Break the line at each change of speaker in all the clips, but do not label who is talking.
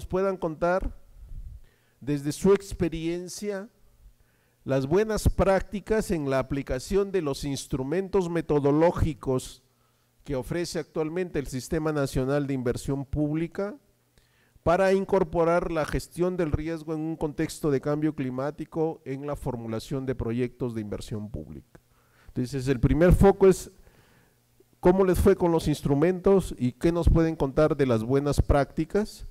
nos puedan contar desde su experiencia las buenas prácticas en la aplicación de los instrumentos metodológicos que ofrece actualmente el Sistema Nacional de Inversión Pública para incorporar la gestión del riesgo en un contexto de cambio climático en la formulación de proyectos de inversión pública. Entonces, el primer foco es cómo les fue con los instrumentos y qué nos pueden contar de las buenas prácticas.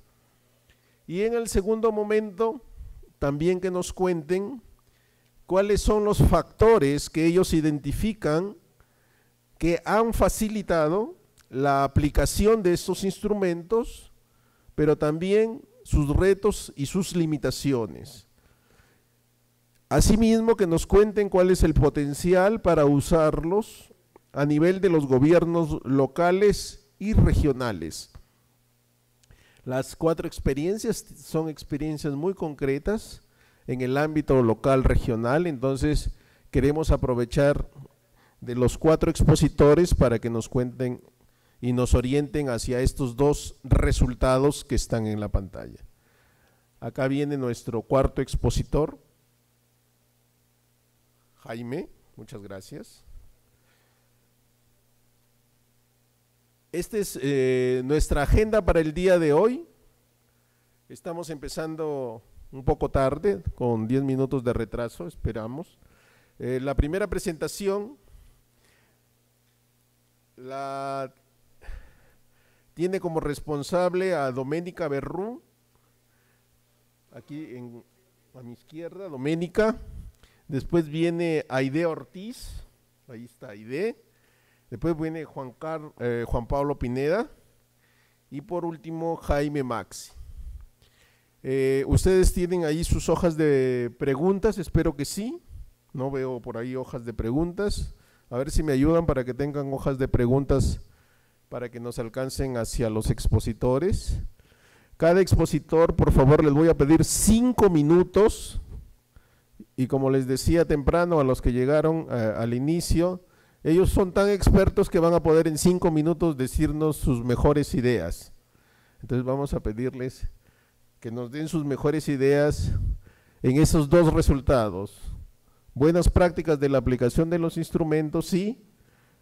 Y en el segundo momento, también que nos cuenten cuáles son los factores que ellos identifican que han facilitado la aplicación de estos instrumentos, pero también sus retos y sus limitaciones. Asimismo, que nos cuenten cuál es el potencial para usarlos a nivel de los gobiernos locales y regionales. Las cuatro experiencias son experiencias muy concretas en el ámbito local regional, entonces queremos aprovechar de los cuatro expositores para que nos cuenten y nos orienten hacia estos dos resultados que están en la pantalla. Acá viene nuestro cuarto expositor, Jaime, muchas gracias. Esta es eh, nuestra agenda para el día de hoy. Estamos empezando un poco tarde, con 10 minutos de retraso, esperamos. Eh, la primera presentación la tiene como responsable a Doménica Berrú, aquí a mi izquierda, Doménica. Después viene Aide Ortiz, ahí está Aide. Después viene Juan, eh, Juan Pablo Pineda. Y por último, Jaime Maxi. Eh, ¿Ustedes tienen ahí sus hojas de preguntas? Espero que sí. No veo por ahí hojas de preguntas. A ver si me ayudan para que tengan hojas de preguntas para que nos alcancen hacia los expositores. Cada expositor, por favor, les voy a pedir cinco minutos. Y como les decía temprano a los que llegaron eh, al inicio, ellos son tan expertos que van a poder en cinco minutos decirnos sus mejores ideas. Entonces vamos a pedirles que nos den sus mejores ideas en esos dos resultados. Buenas prácticas de la aplicación de los instrumentos y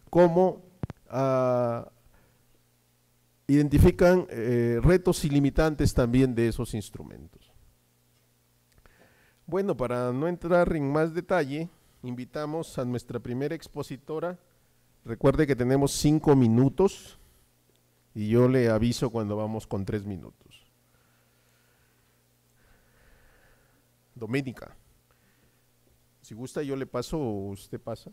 cómo ah, identifican eh, retos y limitantes también de esos instrumentos. Bueno, para no entrar en más detalle, invitamos a nuestra primera expositora. Recuerde que tenemos cinco minutos y yo le aviso cuando vamos con tres minutos. Doménica, si gusta yo le paso o usted pasa.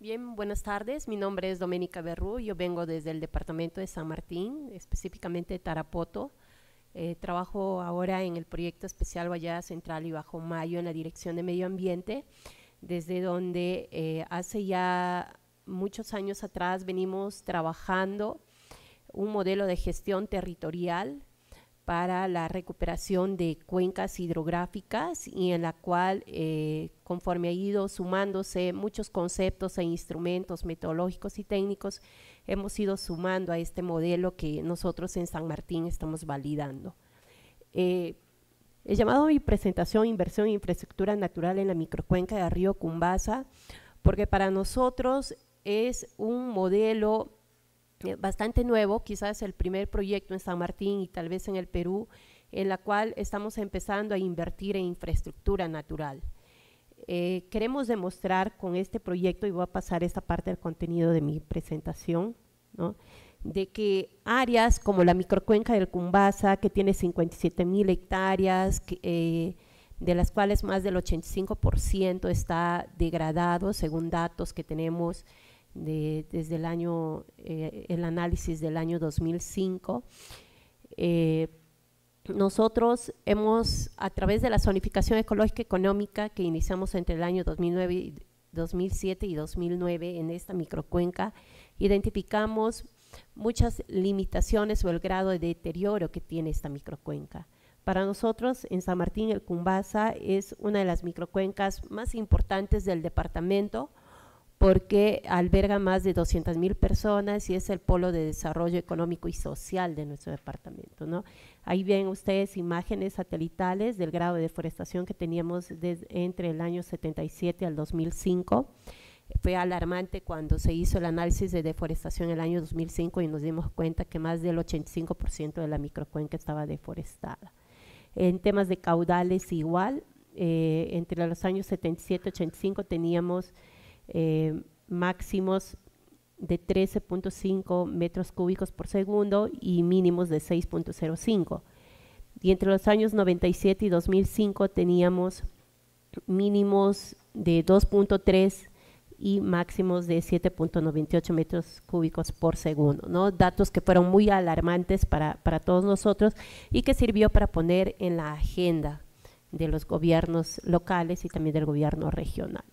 Bien, buenas tardes. Mi nombre es Doménica Berrú. Yo vengo desde el departamento de San Martín, específicamente Tarapoto. Eh, trabajo ahora en el proyecto especial Vallada Central y Bajo Mayo en la Dirección de Medio Ambiente, desde donde eh, hace ya muchos años atrás venimos trabajando un modelo de gestión territorial para la recuperación de cuencas hidrográficas y en la cual, eh, conforme ha ido sumándose muchos conceptos e instrumentos metodológicos y técnicos, hemos ido sumando a este modelo que nosotros en San Martín estamos validando. Eh, he llamado a mi presentación Inversión en Infraestructura Natural en la microcuenca de Río Cumbasa, porque para nosotros es un modelo eh, bastante nuevo, quizás el primer proyecto en San Martín y tal vez en el Perú, en la cual estamos empezando a invertir en infraestructura natural. Eh, queremos demostrar con este proyecto, y voy a pasar esta parte del contenido de mi presentación, de que áreas como la microcuenca del Cumbasa, que tiene 57 mil hectáreas, eh, de las cuales más del 85% está degradado, según datos que tenemos desde el año, eh, el análisis del año 2005. Eh, nosotros hemos, a través de la zonificación ecológica económica que iniciamos entre el año 2009 2007 y 2009 en esta microcuenca, identificamos muchas limitaciones o el grado de deterioro que tiene esta microcuenca Para nosotros, en San Martín, el Cumbasa es una de las microcuencas más importantes del departamento porque alberga más de 200 mil personas y es el polo de desarrollo económico y social de nuestro departamento. ¿no? Ahí ven ustedes imágenes satelitales del grado de deforestación que teníamos desde, entre el año 77 al 2005. Fue alarmante cuando se hizo el análisis de deforestación en el año 2005 y nos dimos cuenta que más del 85% de la microcuenca estaba deforestada. En temas de caudales igual, eh, entre los años 77 y 85 teníamos eh, máximos de 13.5 metros cúbicos por segundo y mínimos de 6.05. Y entre los años 97 y 2005 teníamos mínimos de 2.3 y máximos de 7.98 metros cúbicos por segundo, ¿no? Datos que fueron muy alarmantes para, para todos nosotros y que sirvió para poner en la agenda de los gobiernos locales y también del gobierno regional.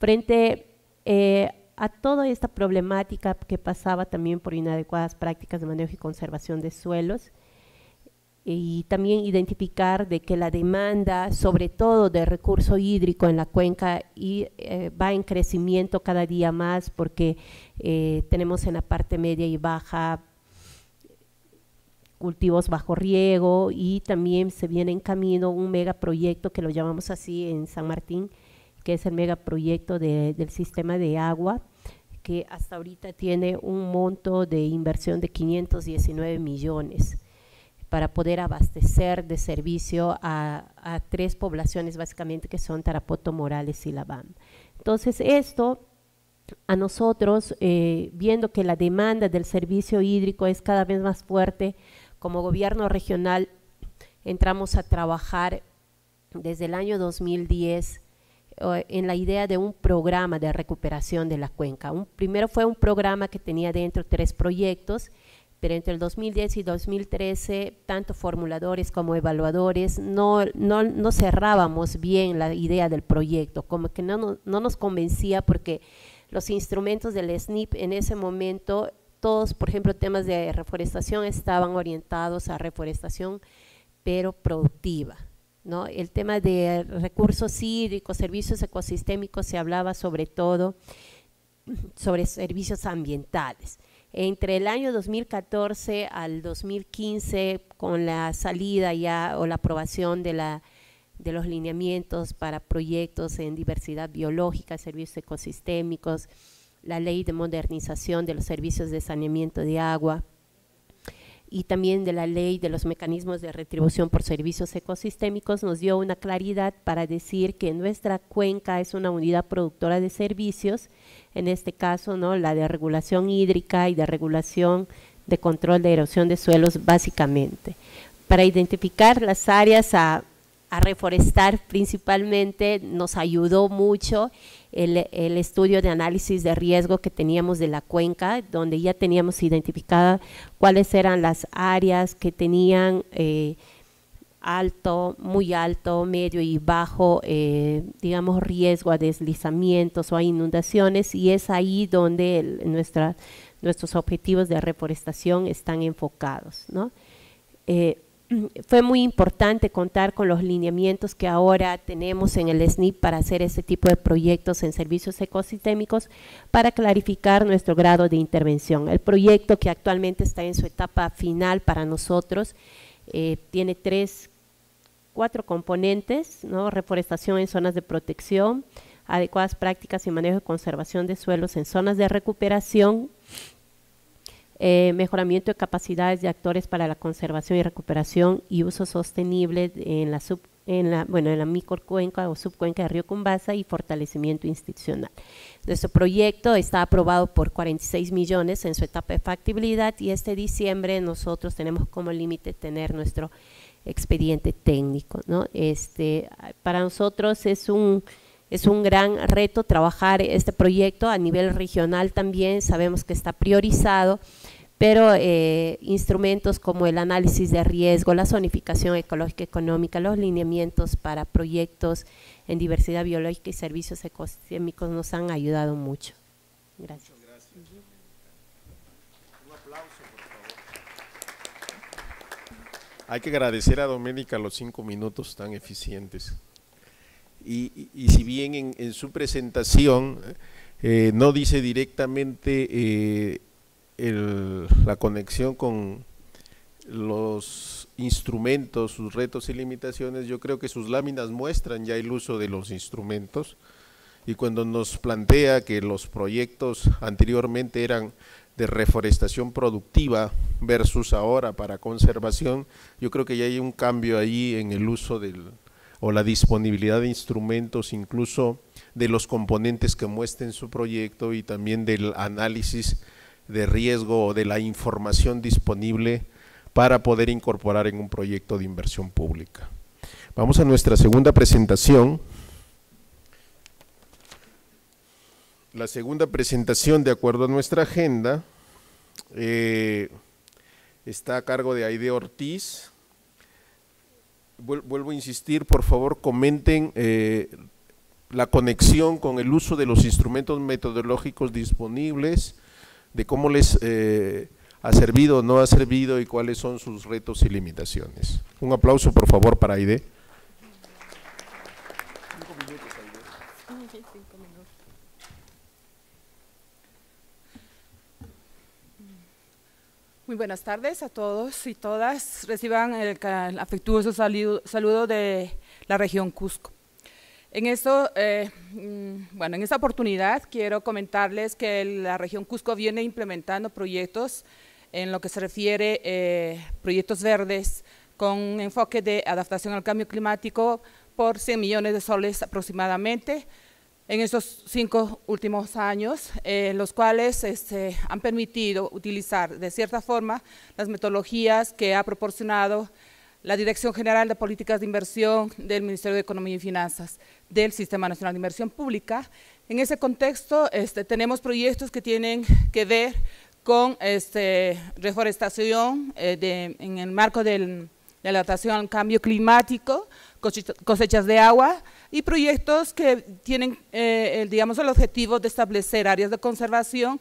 Frente eh, a toda esta problemática que pasaba también por inadecuadas prácticas de manejo y conservación de suelos, y también identificar de que la demanda, sobre todo de recurso hídrico en la cuenca, y, eh, va en crecimiento cada día más porque eh, tenemos en la parte media y baja cultivos bajo riego y también se viene en camino un megaproyecto que lo llamamos así en San Martín, que es el megaproyecto de, del sistema de agua, que hasta ahorita tiene un monto de inversión de 519 millones para poder abastecer de servicio a, tres poblaciones básicamente que son Tarapoto, Morales y Labán. Entonces esto a nosotros, eh, viendo que la demanda del servicio hídrico es cada vez más fuerte, como gobierno regional entramos a trabajar desde el año 2010 en la idea de un programa de recuperación de la cuenca. Un, primero fue un programa que tenía dentro tres proyectos, pero entre el 2010 y 2013, tanto formuladores como evaluadores, no, no, no cerrábamos bien la idea del proyecto, como que no, no, no nos convencía porque los instrumentos del SNIP en ese momento, todos, por ejemplo, temas de reforestación estaban orientados a reforestación, pero productiva ¿no? El tema de recursos hídricos, servicios ecosistémicos, se hablaba sobre todo sobre servicios ambientales. Entre el año 2014 al 2015, con la salida ya o la aprobación de, la, de los lineamientos para proyectos en diversidad biológica, servicios ecosistémicos, la ley de modernización de los servicios de saneamiento de agua, y también de la ley de los mecanismos de retribución por servicios ecosistémicos nos dio una claridad para decir que nuestra cuenca es una unidad productora de servicios, en este caso ¿no? la de regulación hídrica y de regulación de control de erosión de suelos básicamente. Para identificar las áreas a, a reforestar principalmente nos ayudó mucho el, estudio de análisis de riesgo que teníamos de la cuenca, donde ya teníamos identificada cuáles eran las áreas que tenían eh, alto, muy alto, medio y bajo, eh, digamos, riesgo a deslizamientos o a inundaciones, y es ahí donde nuestros objetivos de reforestación están enfocados. ¿no? Eh, fue muy importante contar con los lineamientos que ahora tenemos en el SNIP para hacer este tipo de proyectos en servicios ecosistémicos para clarificar nuestro grado de intervención. El proyecto que actualmente está en su etapa final para nosotros eh, tiene tres, cuatro componentes, ¿no? reforestación en zonas de protección, adecuadas prácticas y manejo de conservación de suelos en zonas de recuperación, eh, mejoramiento de capacidades de actores para la conservación y recuperación y uso sostenible en la, sub, en la, bueno, en la microcuenca o subcuenca de Río Cumbasa y fortalecimiento institucional. Nuestro proyecto está aprobado por 46 millones en su etapa de factibilidad y este diciembre nosotros tenemos como límite tener nuestro expediente técnico. ¿no? Este, para nosotros es un, es un gran reto trabajar este proyecto a nivel regional también, sabemos que está priorizado pero eh, instrumentos como el análisis de riesgo, la zonificación ecológica económica, los lineamientos para proyectos en diversidad biológica y servicios ecosistémicos nos han ayudado mucho. Gracias.
Un aplauso, por favor. Hay que agradecer a Doménica los cinco minutos tan eficientes. Y, si bien en, su presentación eh, no dice directamente eh, la conexión con los instrumentos, sus retos y limitaciones, yo creo que sus láminas muestran ya el uso de los instrumentos. Y cuando nos plantea que los proyectos anteriormente eran de reforestación productiva versus ahora para conservación, yo creo que ya hay un cambio ahí en el uso del, o la disponibilidad de instrumentos, incluso de los componentes que muestren su proyecto y también del análisis de riesgo o de la información disponible para poder incorporar en un proyecto de inversión pública. Vamos a nuestra segunda presentación. La segunda presentación, de acuerdo a nuestra agenda, eh, está a cargo de Aide Ortiz. Vuelvo a insistir, por favor, comenten eh, la conexión con el uso de los instrumentos metodológicos disponibles, de cómo les eh, ha servido o no ha servido y cuáles son sus retos y limitaciones. Un aplauso, por favor, para Aide.
Muy buenas tardes a todos y todas. Reciban el, afectuoso saludo, de la región Cusco. En esto, eh, mm, bueno, en esta oportunidad quiero comentarles que la región Cusco viene implementando proyectos en lo que se refiere eh, proyectos verdes con enfoque de adaptación al cambio climático por 100 millones de soles aproximadamente, en estos cinco últimos años, eh, los cuales este, han permitido utilizar de cierta forma las metodologías que ha proporcionado la Dirección General de Políticas de Inversión del Ministerio de Economía y Finanzas del Sistema Nacional de Inversión Pública. En ese contexto este, tenemos proyectos que tienen que ver con este, reforestación eh, en el marco de la adaptación al cambio climático, cosechas de agua, y proyectos que tienen, eh, el, digamos, el objetivo de establecer áreas de conservación,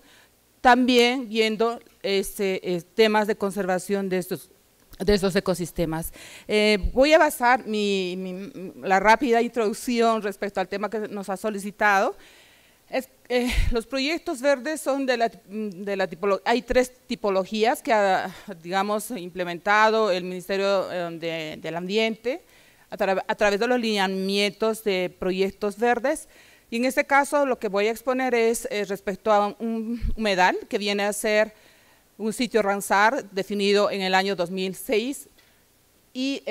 también viendo este, eh, temas de conservación de estos, de estos ecosistemas. Eh, voy a basar mi, la rápida introducción respecto al tema que nos ha solicitado. Es, los proyectos verdes son de la, de la tipología, hay tres tipologías que ha, digamos, implementado el Ministerio del Ambiente, a, través de los lineamientos de proyectos verdes. Y en este caso lo que voy a exponer es eh, respecto a un humedal que viene a ser un sitio Ramsar definido en el año 2006 y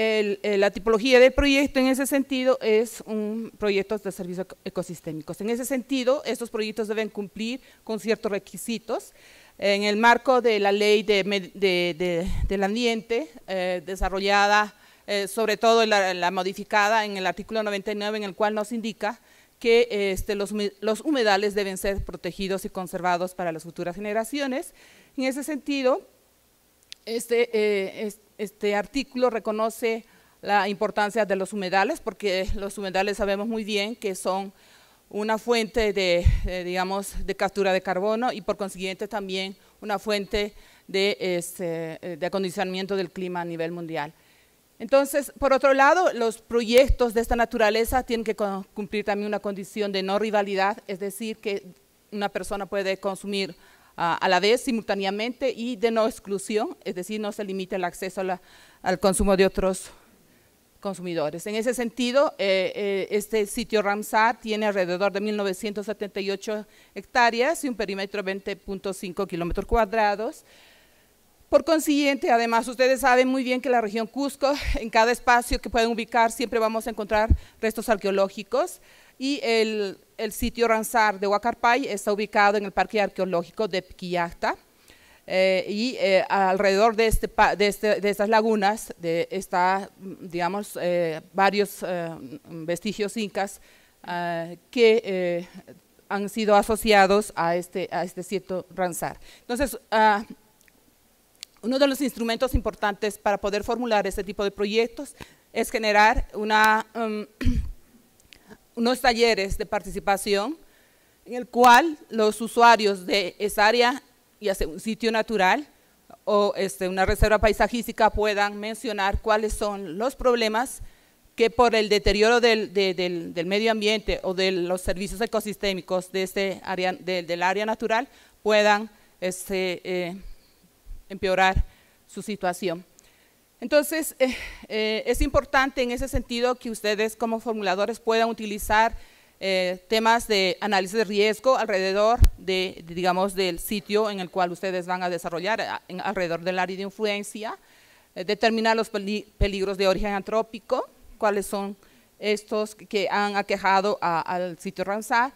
la tipología del proyecto en ese sentido es un proyecto de servicios ecosistémicos. En ese sentido, estos proyectos deben cumplir con ciertos requisitos. En el marco de la ley del ambiente eh, desarrollada eh, sobre todo la, modificada en el artículo 99, en el cual nos indica que este, los, humedales deben ser protegidos y conservados para las futuras generaciones. En ese sentido, este, eh, este artículo reconoce la importancia de los humedales, porque los humedales sabemos muy bien que son una fuente de, digamos, de captura de carbono y por consiguiente también una fuente de, este, de acondicionamiento del clima a nivel mundial. Entonces, por otro lado, los proyectos de esta naturaleza tienen que cumplir también una condición de no rivalidad, es decir, que una persona puede consumir a la vez, simultáneamente, y de no exclusión, es decir, no se limita el acceso al consumo de otros consumidores. En ese sentido, eh, eh, este sitio Ramsar tiene alrededor de 1.978 hectáreas y un perímetro de 20.5 kilómetros cuadrados, por consiguiente, además, ustedes saben muy bien que la región Cusco, en cada espacio que pueden ubicar, siempre vamos a encontrar restos arqueológicos y el, sitio Ransar de Huacarpay está ubicado en el Parque Arqueológico de Piquillacta. Eh, y eh, alrededor de, este, este, de, estas lagunas de, está, digamos, eh, varios vestigios incas que han sido asociados a este, a este sitio Ransar. Entonces, ah, uno de los instrumentos importantes para poder formular este tipo de proyectos es generar um, unos talleres de participación en el cual los usuarios de esa área, y hace un sitio natural, o este, una reserva paisajística puedan mencionar cuáles son los problemas que por el deterioro del, medio ambiente o de los servicios ecosistémicos de este área, del área natural puedan este, eh, empeorar su situación. Entonces, eh, eh, es importante en ese sentido que ustedes como formuladores puedan utilizar temas de análisis de riesgo alrededor de, digamos, del sitio en el cual ustedes van a desarrollar, alrededor del área de influencia, determinar los peligros de origen antrópico, cuáles son estos que han aquejado al sitio Ramsar,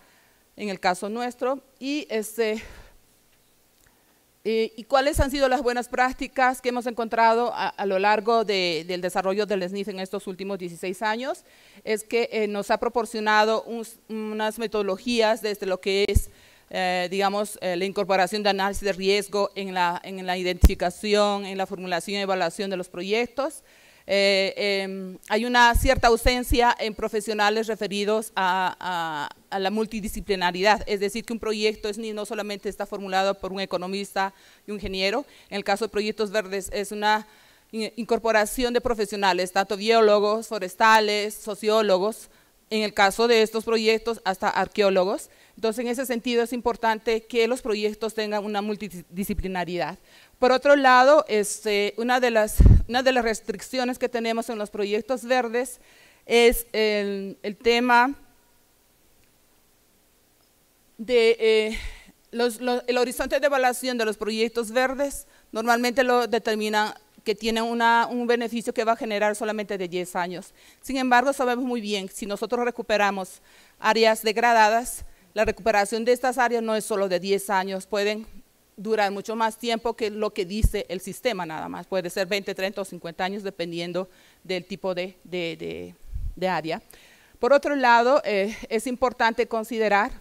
en el caso nuestro, y, este, y cuáles han sido las buenas prácticas que hemos encontrado a, lo largo del desarrollo del SNIF en estos últimos 16 años, es que eh, nos ha proporcionado unas metodologías desde lo que es eh, digamos, eh, la incorporación de análisis de riesgo en la, en la identificación, en la formulación y evaluación de los proyectos, eh, em, hay una cierta ausencia en profesionales referidos a, la multidisciplinaridad, es decir, que un proyecto es, no solamente está formulado por un economista y un ingeniero, en el caso de proyectos verdes es una incorporación de profesionales, tanto biólogos, forestales, sociólogos, en el caso de estos proyectos hasta arqueólogos. Entonces, en ese sentido es importante que los proyectos tengan una multidisciplinaridad. Por otro lado, este, una, de las, restricciones que tenemos en los proyectos verdes es el, tema de eh, horizonte de evaluación de los proyectos verdes, normalmente lo determina que tienen un beneficio que va a generar solamente de 10 años. Sin embargo, sabemos muy bien, si nosotros recuperamos áreas degradadas, la recuperación de estas áreas no es solo de 10 años, pueden durar mucho más tiempo que lo que dice el sistema nada más. Puede ser 20, 30 o 50 años dependiendo del tipo de, área. Por otro lado, eh, es importante considerar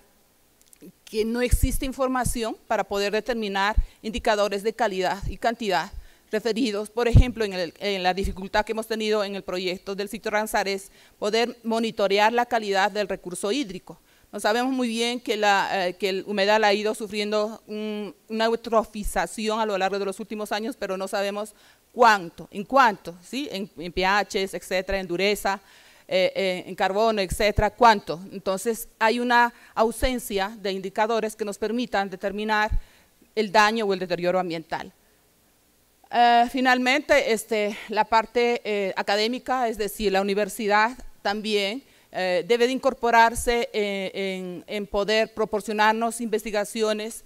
que no existe información para poder determinar indicadores de calidad y cantidad referidos, por ejemplo, en, en, la dificultad que hemos tenido en el proyecto del sitio Ranzar es poder monitorear la calidad del recurso hídrico. Sabemos muy bien eh, que el humedal ha ido sufriendo una eutrofización a lo largo de los últimos años, pero no sabemos cuánto, en cuánto, ¿sí? en, en pHs, etcétera, en dureza, eh, eh, en carbono, etcétera, cuánto. Entonces, hay una ausencia de indicadores que nos permitan determinar el daño o el deterioro ambiental. finalmente, este, la parte académica, es decir, la universidad también eh, debe de incorporarse eh, en, poder proporcionarnos investigaciones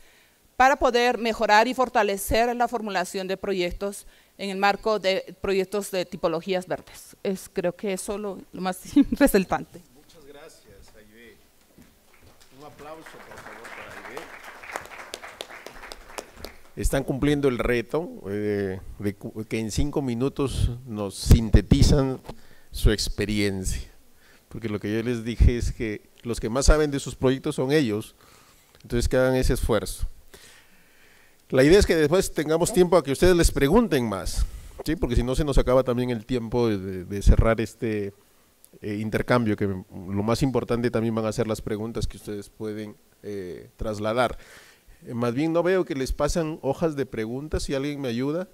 para poder mejorar y fortalecer la formulación de proyectos en el marco de proyectos de tipologías verdes. Es, creo que eso es lo, más resaltante.
Muchas gracias, Aide. Un aplauso, por favor, para Aide. Están cumpliendo el reto eh, de que en cinco minutos nos sintetizan su experiencia porque lo que yo les dije es que los que más saben de sus proyectos son ellos, entonces que hagan ese esfuerzo. La idea es que después tengamos tiempo a que ustedes les pregunten más, ¿sí? porque si no se nos acaba también el tiempo de, cerrar este eh, intercambio, que lo más importante también van a ser las preguntas que ustedes pueden eh, trasladar. Eh, más bien no veo que les pasan hojas de preguntas, si alguien me ayuda.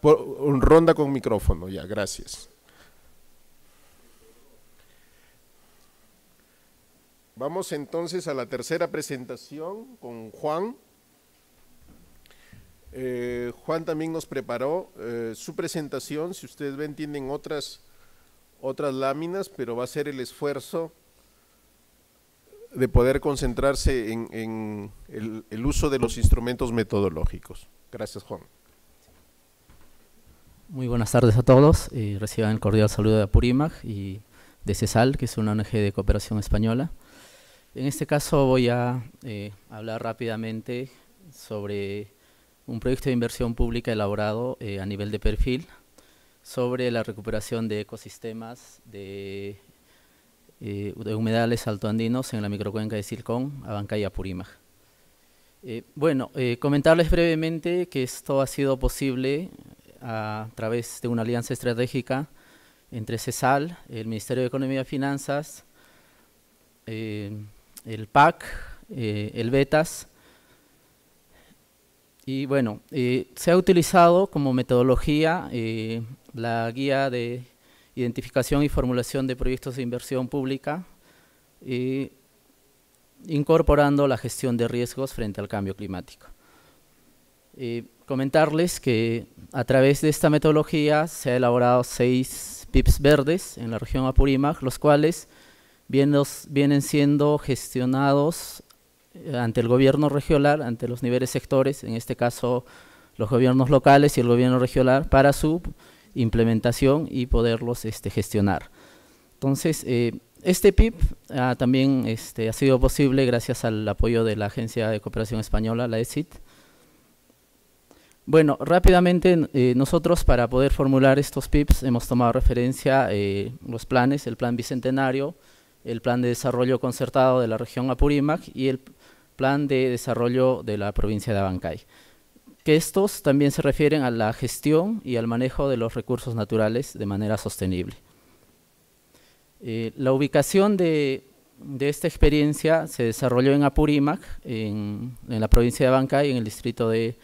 Por, ronda con micrófono, ya, gracias. Vamos entonces a la tercera presentación con Juan. Eh, Juan también nos preparó eh, su presentación. Si ustedes ven, tienen otras, otras láminas, pero va a ser el esfuerzo de poder concentrarse en, el, uso de los instrumentos metodológicos. Gracias, Juan.
Muy buenas tardes a todos. Eh, reciban el cordial saludo de Apurimag y de CESAL, que es una ONG de cooperación española. En este caso voy a eh, hablar rápidamente sobre un proyecto de inversión pública elaborado eh, a nivel de perfil sobre la recuperación de ecosistemas de, eh, humedales altoandinos en la microcuenca de Silcón, Abancay y Apurímac. bueno, comentarles brevemente que esto ha sido posible a través de una alianza estratégica entre CESAL, el Ministerio de Economía y Finanzas, el PAC, eh, el BETAS Y bueno, se ha utilizado como metodología la guía de identificación y formulación de proyectos de inversión pública, incorporando la gestión de riesgos frente al cambio climático. comentarles que a través de esta metodología se ha elaborado seis PIPs verdes en la región Apurímac, los cuales vienen siendo gestionados eh, ante el gobierno regional, ante los niveles sectores, en este caso los gobiernos locales y el gobierno regional, para su implementación y poderlos este, gestionar. Entonces, eh, este PIP ah, también este, ha sido posible gracias al apoyo de la Agencia de Cooperación Española, la ESIT. Bueno, rápidamente eh, nosotros para poder formular estos PIPs hemos tomado referencia eh, los planes, el plan bicentenario, el plan de desarrollo concertado de la región Apurímac y el plan de desarrollo de la provincia de Abancay que estos también se refieren a la gestión y al manejo de los recursos naturales de manera sostenible. Eh, la ubicación de, esta experiencia se desarrolló en Apurímac, en, la provincia de Abancay, en el distrito de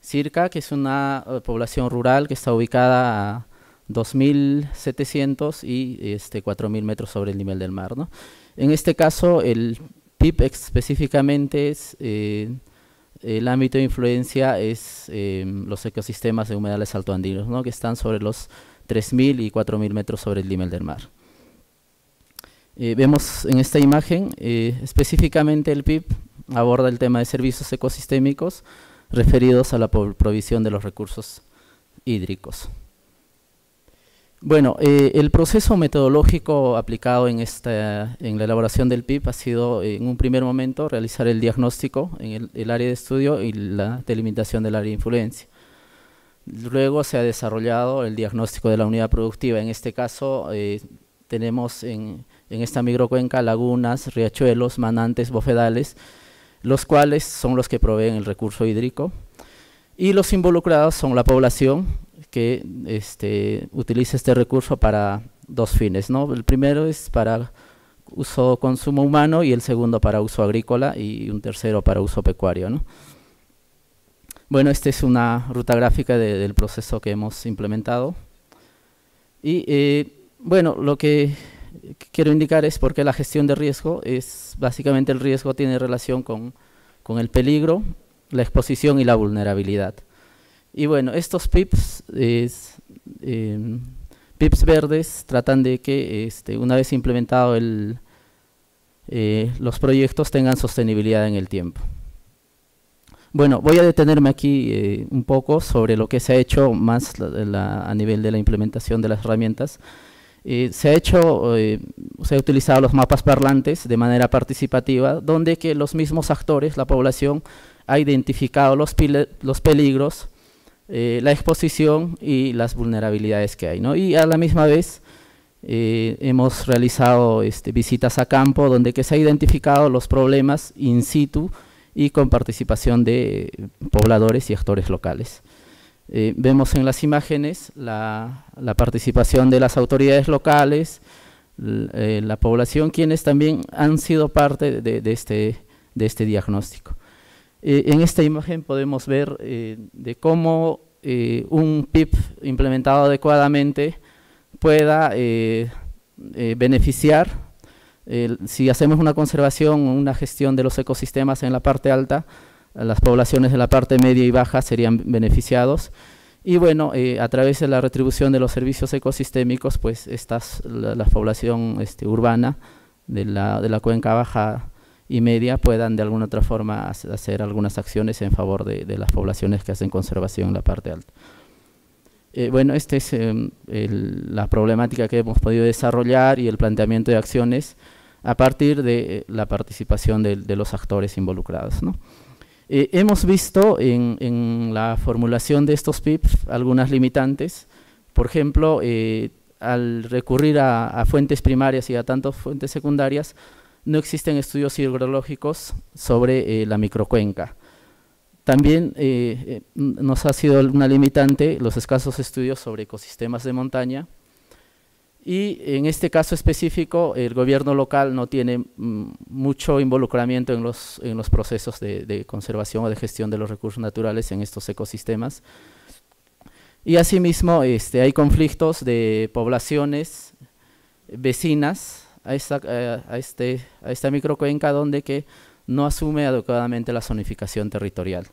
Circa, que es una eh, población rural que está ubicada a 2.700 y este, 4.000 metros sobre el nivel del mar. En este caso, el PIB específicamente es eh, el ámbito de influencia es em, los ecosistemas de humedales altoandinos, ¿no? que están sobre los 3.000 y 4.000 metros sobre el nivel del mar. Eh, vemos en esta imagen, eh, específicamente el PIB aborda el tema de servicios ecosistémicos referidos a la provisión de los recursos hídricos. Bueno, eh, el proceso metodológico aplicado en, esta, en la elaboración del PIB ha sido, en un primer momento, realizar el diagnóstico en el, área de estudio y la delimitación del área de influencia. Luego se ha desarrollado el diagnóstico de la unidad productiva. En este caso, eh, tenemos en, en esta microcuenca lagunas, riachuelos, manantes, bofedales, los cuales son los que proveen el recurso hídrico. Y los involucrados son la población, que este, utiliza este recurso para dos fines. ¿no? El primero es para uso consumo humano y el segundo para uso agrícola y un tercero para uso pecuario. ¿no? Bueno, esta es una ruta gráfica del proceso que hemos implementado. Y eh, bueno, lo que quiero indicar es porque la gestión de riesgo es básicamente el riesgo tiene relación con, con el peligro, la exposición y la vulnerabilidad. Y bueno, estos PIPs, em, PIPs verdes tratan de que este, una vez implementado el, eh, los proyectos tengan sostenibilidad en el tiempo. Bueno, voy a detenerme aquí eh, un poco sobre lo que se ha hecho más a nivel de la implementación de las herramientas. Eh, se ha hecho, se ha utilizado los mapas parlantes de manera participativa, donde que los mismos actores, la población, ha identificado los, los peligros, eh, la exposición y las vulnerabilidades que hay. Y a la misma vez eh, hemos realizado este, visitas a campo donde se ha identificado los problemas in situ y con participación de pobladores y actores locales. Eh, vemos en las imágenes la, participación de las autoridades locales, la población, quienes también han sido parte de, este, de este diagnóstico. Eh, en esta imagen podemos ver eh, de cómo eh, un PIP implementado adecuadamente pueda beneficiar, si hacemos una conservación una gestión de los ecosistemas en la parte alta, las poblaciones de la parte media y baja serían beneficiados. Y bueno, a través de la retribución de los servicios ecosistémicos, pues estas, la, población este, urbana de la, de la cuenca baja y media puedan de alguna otra forma hacer algunas acciones en favor de, las poblaciones que hacen conservación en la parte alta. Eh, bueno, esta es em, la problemática que hemos podido desarrollar y el planteamiento de acciones a partir de eh, la participación de, los actores involucrados. Eh, hemos visto en, la formulación de estos PIPs algunas limitantes. Por ejemplo, al recurrir a, a fuentes primarias y a tantas fuentes secundarias, no existen estudios hidrológicos sobre eh, la microcuenca. También eh, eh, nos ha sido una limitante los escasos estudios sobre ecosistemas de montaña Y en este caso específico, el gobierno local no tiene mm, mucho involucramiento en los, procesos de, de, conservación o de gestión de los recursos naturales en estos ecosistemas. Y asimismo, este, hay conflictos de poblaciones vecinas a esta, eh, a, este, a esta microcuenca donde que no asume adecuadamente la zonificación territorial.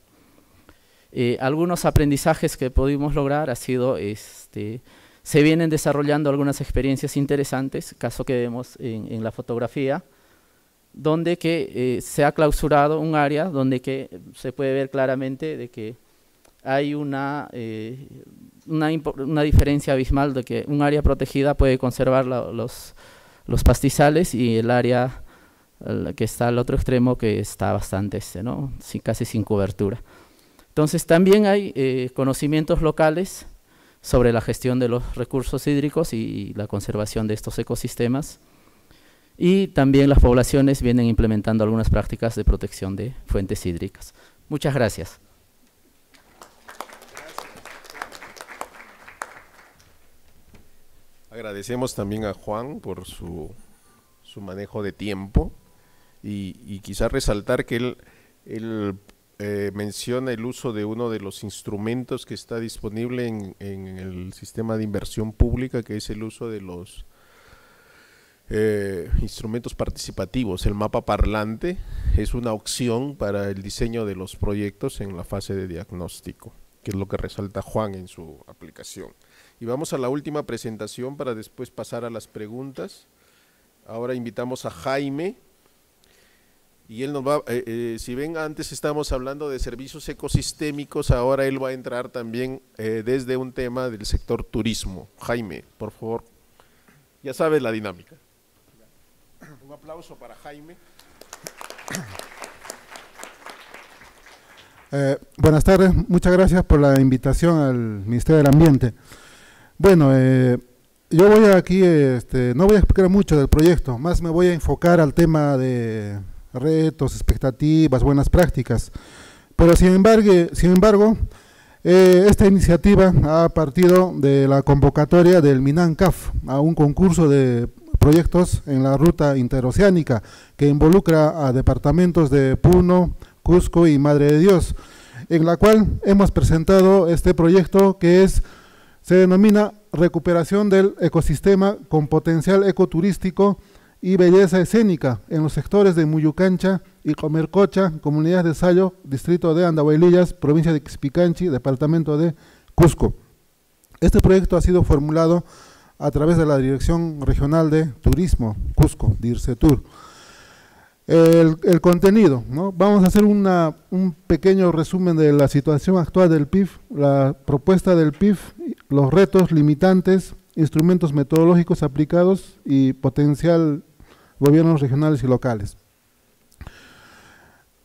Eh, algunos aprendizajes que pudimos lograr ha sido este, se vienen desarrollando algunas experiencias interesantes, caso que vemos en, la fotografía, donde que eh, se ha clausurado un área donde que se puede ver claramente de que hay una, eh, una, una, diferencia abismal de que un área protegida puede conservar la, los, los pastizales y el área que está al otro extremo que está bastante, este, ¿no? Casi sin cobertura. Entonces también hay eh, conocimientos locales sobre la gestión de los recursos hídricos y la conservación de estos ecosistemas. Y también las poblaciones vienen implementando algunas prácticas de protección de fuentes hídricas. Muchas gracias.
Agradecemos también a Juan por su, su manejo de tiempo y, y quizás resaltar que él, eh, menciona el uso de uno de los instrumentos que está disponible en, el sistema de inversión pública, que es el uso de los eh, instrumentos participativos. El mapa parlante es una opción para el diseño de los proyectos en la fase de diagnóstico, que es lo que resalta Juan en su aplicación. Y vamos a la última presentación para después pasar a las preguntas. Ahora invitamos a Jaime y él nos va, eh, eh, si ven, antes estábamos hablando de servicios ecosistémicos, ahora él va a entrar también eh, desde un tema del sector turismo. Jaime, por favor, ya sabes la dinámica. Un aplauso para Jaime.
buenas tardes, muchas gracias por la invitación al Ministerio del Ambiente. Bueno, yo voy aquí, este, no voy a explicar mucho del proyecto, más me voy a enfocar al tema de retos, expectativas, buenas prácticas. Pero sin embargo, sin embargo eh, esta iniciativa ha partido de la convocatoria del MINANCAF a un concurso de proyectos en la ruta interoceánica que involucra a departamentos de Puno, Cusco y Madre de Dios, en la cual hemos presentado este proyecto que es se denomina recuperación del ecosistema con potencial ecoturístico y belleza escénica en los sectores de Muyucancha y Comercocha, comunidad de Sayo, distrito de Andahuaylillas, provincia de Xipicanchi, departamento de Cusco. Este proyecto ha sido formulado a través de la Dirección Regional de Turismo, Cusco, DIRCETUR. El, contenido, ¿no? vamos a hacer una, un pequeño resumen de la situación actual del PIF, la propuesta del PIF, los retos limitantes, instrumentos metodológicos aplicados y potencial gobiernos regionales y locales.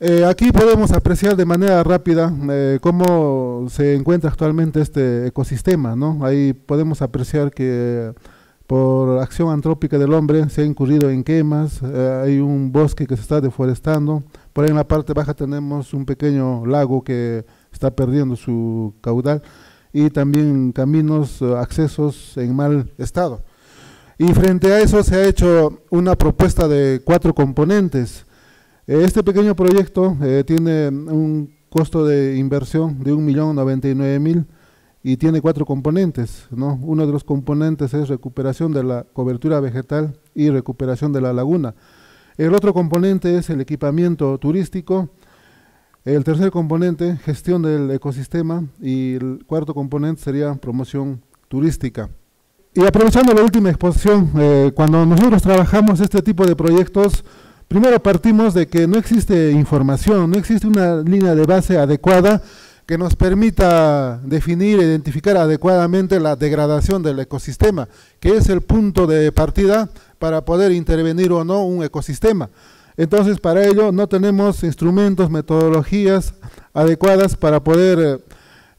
Eh, aquí podemos apreciar de manera rápida eh, cómo se encuentra actualmente este ecosistema. ¿no? Ahí podemos apreciar que por acción antrópica del hombre se ha incurrido en quemas, eh, hay un bosque que se está deforestando, por ahí en la parte baja tenemos un pequeño lago que está perdiendo su caudal y también caminos, accesos en mal estado. Y frente a eso se ha hecho una propuesta de cuatro componentes. Este pequeño proyecto eh, tiene un costo de inversión de 1.099.000 y tiene cuatro componentes. ¿no? Uno de los componentes es recuperación de la cobertura vegetal y recuperación de la laguna. El otro componente es el equipamiento turístico. El tercer componente, gestión del ecosistema. Y el cuarto componente sería promoción turística. Y aprovechando la última exposición, eh, cuando nosotros trabajamos este tipo de proyectos, primero partimos de que no existe información, no existe una línea de base adecuada que nos permita definir e identificar adecuadamente la degradación del ecosistema, que es el punto de partida para poder intervenir o no un ecosistema. Entonces, para ello no tenemos instrumentos, metodologías adecuadas para poder eh,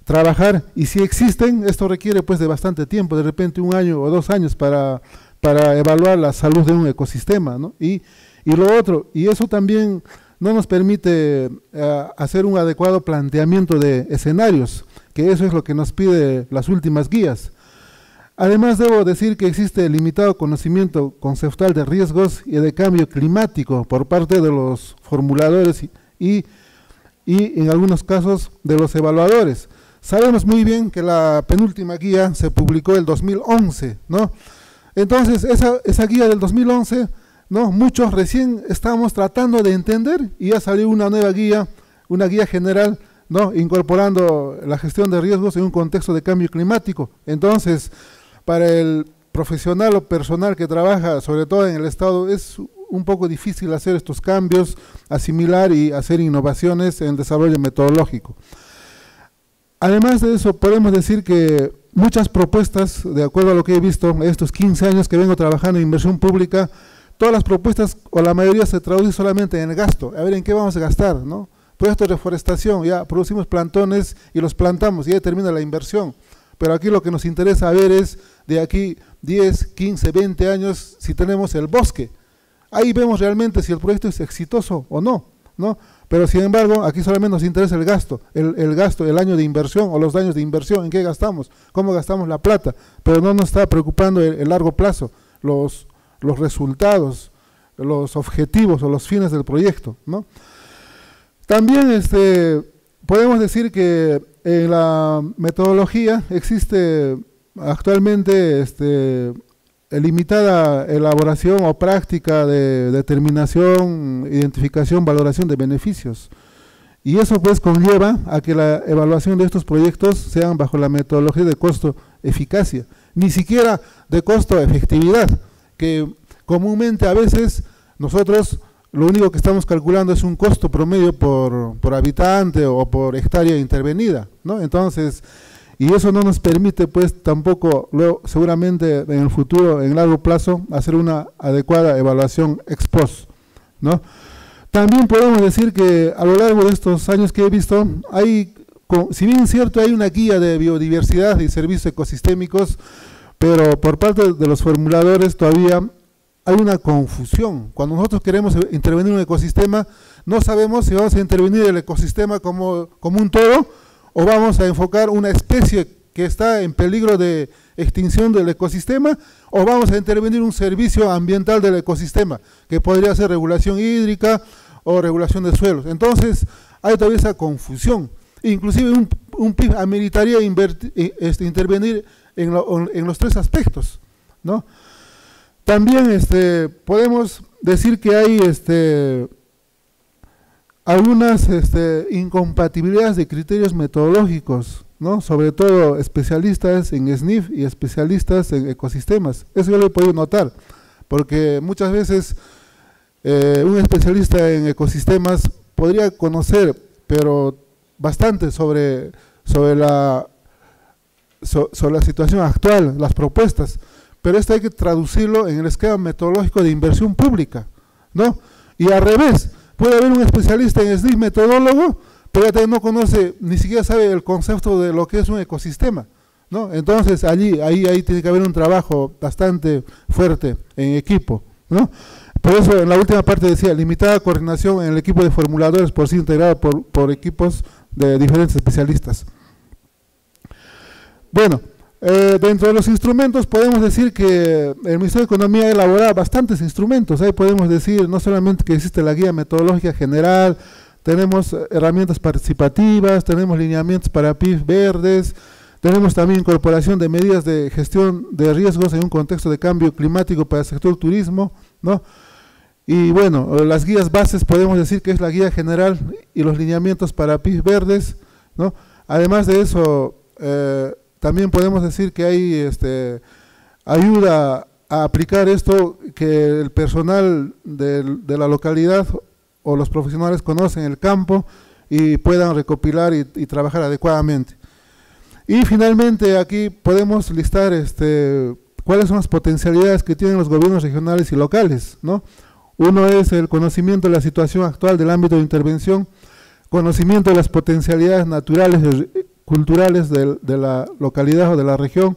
trabajar y si existen, esto requiere pues de bastante tiempo, de repente un año o dos años para, para evaluar la salud de un ecosistema, ¿no? Y, y lo otro, y eso también no nos permite eh, hacer un adecuado planteamiento de escenarios, que eso es lo que nos pide las últimas guías. Además, debo decir que existe limitado conocimiento conceptual de riesgos y de cambio climático por parte de los formuladores y, y en algunos casos de los evaluadores. Sabemos muy bien que la penúltima guía se publicó el 2011, ¿no? Entonces, esa, esa guía del 2011, ¿no? Muchos recién estamos tratando de entender y ya salió una nueva guía, una guía general. Incorporando la gestión de riesgos en un contexto de cambio climático. Entonces, para el profesional o personal que trabaja, sobre todo en el Estado, es un poco difícil hacer estos cambios, asimilar y hacer innovaciones en desarrollo metodológico. Además de eso, podemos decir que muchas propuestas, de acuerdo a lo que he visto en estos 15 años que vengo trabajando en inversión pública, todas las propuestas o la mayoría se traducen solamente en el gasto. A ver, ¿en qué vamos a gastar? ¿no? Proyecto de reforestación, ya producimos plantones y los plantamos y ya termina la inversión. Pero aquí lo que nos interesa ver es de aquí 10, 15, 20 años si tenemos el bosque. Ahí vemos realmente si el proyecto es exitoso o no, ¿no? Pero sin embargo, aquí solamente nos interesa el gasto, el, gasto, el año de inversión o los daños de inversión, en qué gastamos, cómo gastamos la plata, pero no nos está preocupando el, largo plazo, los, los resultados, los objetivos o los fines del proyecto. También este, podemos decir que en la metodología existe actualmente este, limitada elaboración o práctica de determinación, identificación, valoración de beneficios. Y eso pues conlleva a que la evaluación de estos proyectos sean bajo la metodología de costo-eficacia, ni siquiera de costo-efectividad, que comúnmente a veces nosotros lo único que estamos calculando es un costo promedio por, por habitante o por hectárea intervenida, ¿no? Entonces, y eso no nos permite pues tampoco luego seguramente en el futuro en largo plazo hacer una adecuada evaluación ex post ¿no? también podemos decir que a lo largo de estos años que he visto hay si bien es cierto hay una guía de biodiversidad y servicios ecosistémicos pero por parte de los formuladores todavía hay una confusión cuando nosotros queremos intervenir en un ecosistema no sabemos si vamos a intervenir el ecosistema como, como un todo o vamos a enfocar una especie que está en peligro de extinción del ecosistema o vamos a intervenir un servicio ambiental del ecosistema que podría ser regulación hídrica o regulación de suelos. Entonces hay todavía esa confusión. Inclusive un, un PIB ameritaría eh, este, intervenir en, los tres aspectos. ¿no? También este, podemos decir que hay este, algunas este, incompatibilidades de criterios metodológicos, ¿no? sobre todo especialistas en SNIF y especialistas en ecosistemas. Eso yo lo he podido notar, porque muchas veces eh, un especialista en ecosistemas podría conocer, pero bastante sobre, sobre, la, sobre la situación actual, las propuestas, pero esto hay que traducirlo en el esquema metodológico de inversión pública, ¿no? Y al revés, Puede haber un especialista en SNIF metodólogo, pero no conoce, ni siquiera sabe el concepto de lo que es un ecosistema. ¿no? Entonces allí, ahí, ahí tiene que haber un trabajo bastante fuerte en equipo. ¿no? Por eso en la última parte decía, limitada coordinación en el equipo de formuladores por sí integrado por, por equipos de diferentes especialistas. Bueno, eh, dentro de los instrumentos podemos decir que el Ministerio de Economía elabora bastantes instrumentos. Ahí podemos decir no solamente que existe la guía metodológica general, tenemos herramientas participativas, tenemos lineamientos para PIB verdes, tenemos también incorporación de medidas de gestión de riesgos en un contexto de cambio climático para el sector turismo, ¿no? Y bueno, las guías bases podemos decir que es la guía general y los lineamientos para PIB verdes, ¿no? Además de eso, eh, también podemos decir que hay este, ayuda a aplicar esto que el personal de, la localidad o los profesionales conocen el campo y puedan recopilar y, trabajar adecuadamente. Y finalmente aquí podemos listar este, cuáles son las potencialidades que tienen los gobiernos regionales y locales. ¿no? Uno es el conocimiento de la situación actual del ámbito de intervención, conocimiento de las potencialidades naturales culturales de, la localidad o de la región,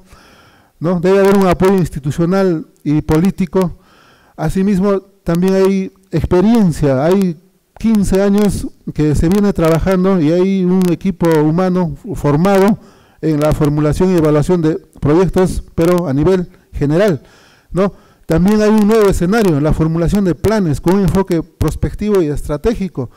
¿no? Debe haber un apoyo institucional y político. Asimismo, también hay experiencia, hay 15 años que se viene trabajando y hay un equipo humano formado en la formulación y evaluación de proyectos, pero a nivel general, ¿no? También hay un nuevo escenario en la formulación de planes con un enfoque prospectivo y estratégico.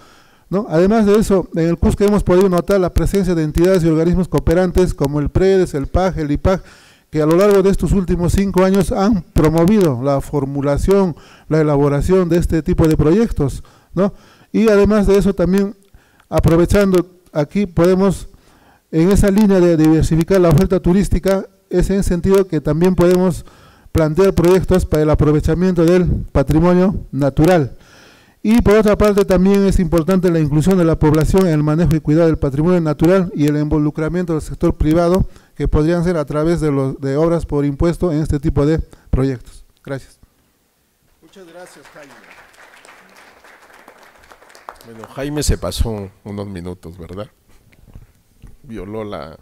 ¿No? Además de eso, en el Cusco hemos podido notar la presencia de entidades y organismos cooperantes como el PREDES, el PAG, el IPAG, que a lo largo de estos últimos cinco años han promovido la formulación, la elaboración de este tipo de proyectos. ¿no? Y además de eso, también aprovechando aquí, podemos, en esa línea de diversificar la oferta turística, es en sentido que también podemos plantear proyectos para el aprovechamiento del patrimonio natural. Y por otra parte también es importante la inclusión de la población en el manejo y cuidado del patrimonio natural y el involucramiento del sector privado que podrían ser a través de, los, de obras por impuesto en este tipo de proyectos. Gracias.
Muchas gracias, Jaime. Bueno, Jaime se pasó unos minutos, ¿verdad? Violó la,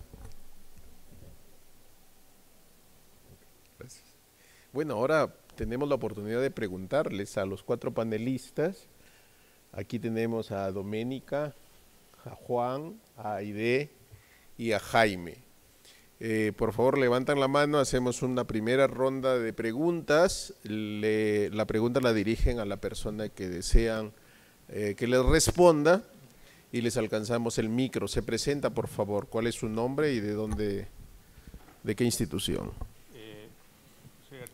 Bueno, ahora tenemos la oportunidad de preguntarles a los cuatro panelistas. Aquí tenemos a Doménica, a Juan, a Aide y a Jaime. Eh, por favor, levantan la mano, hacemos una primera ronda de preguntas. la pregunta la dirigen a la persona que desean eh, que les responda y les alcanzamos el micro. Se presenta, por favor, cuál es su nombre y de dónde, de qué institución.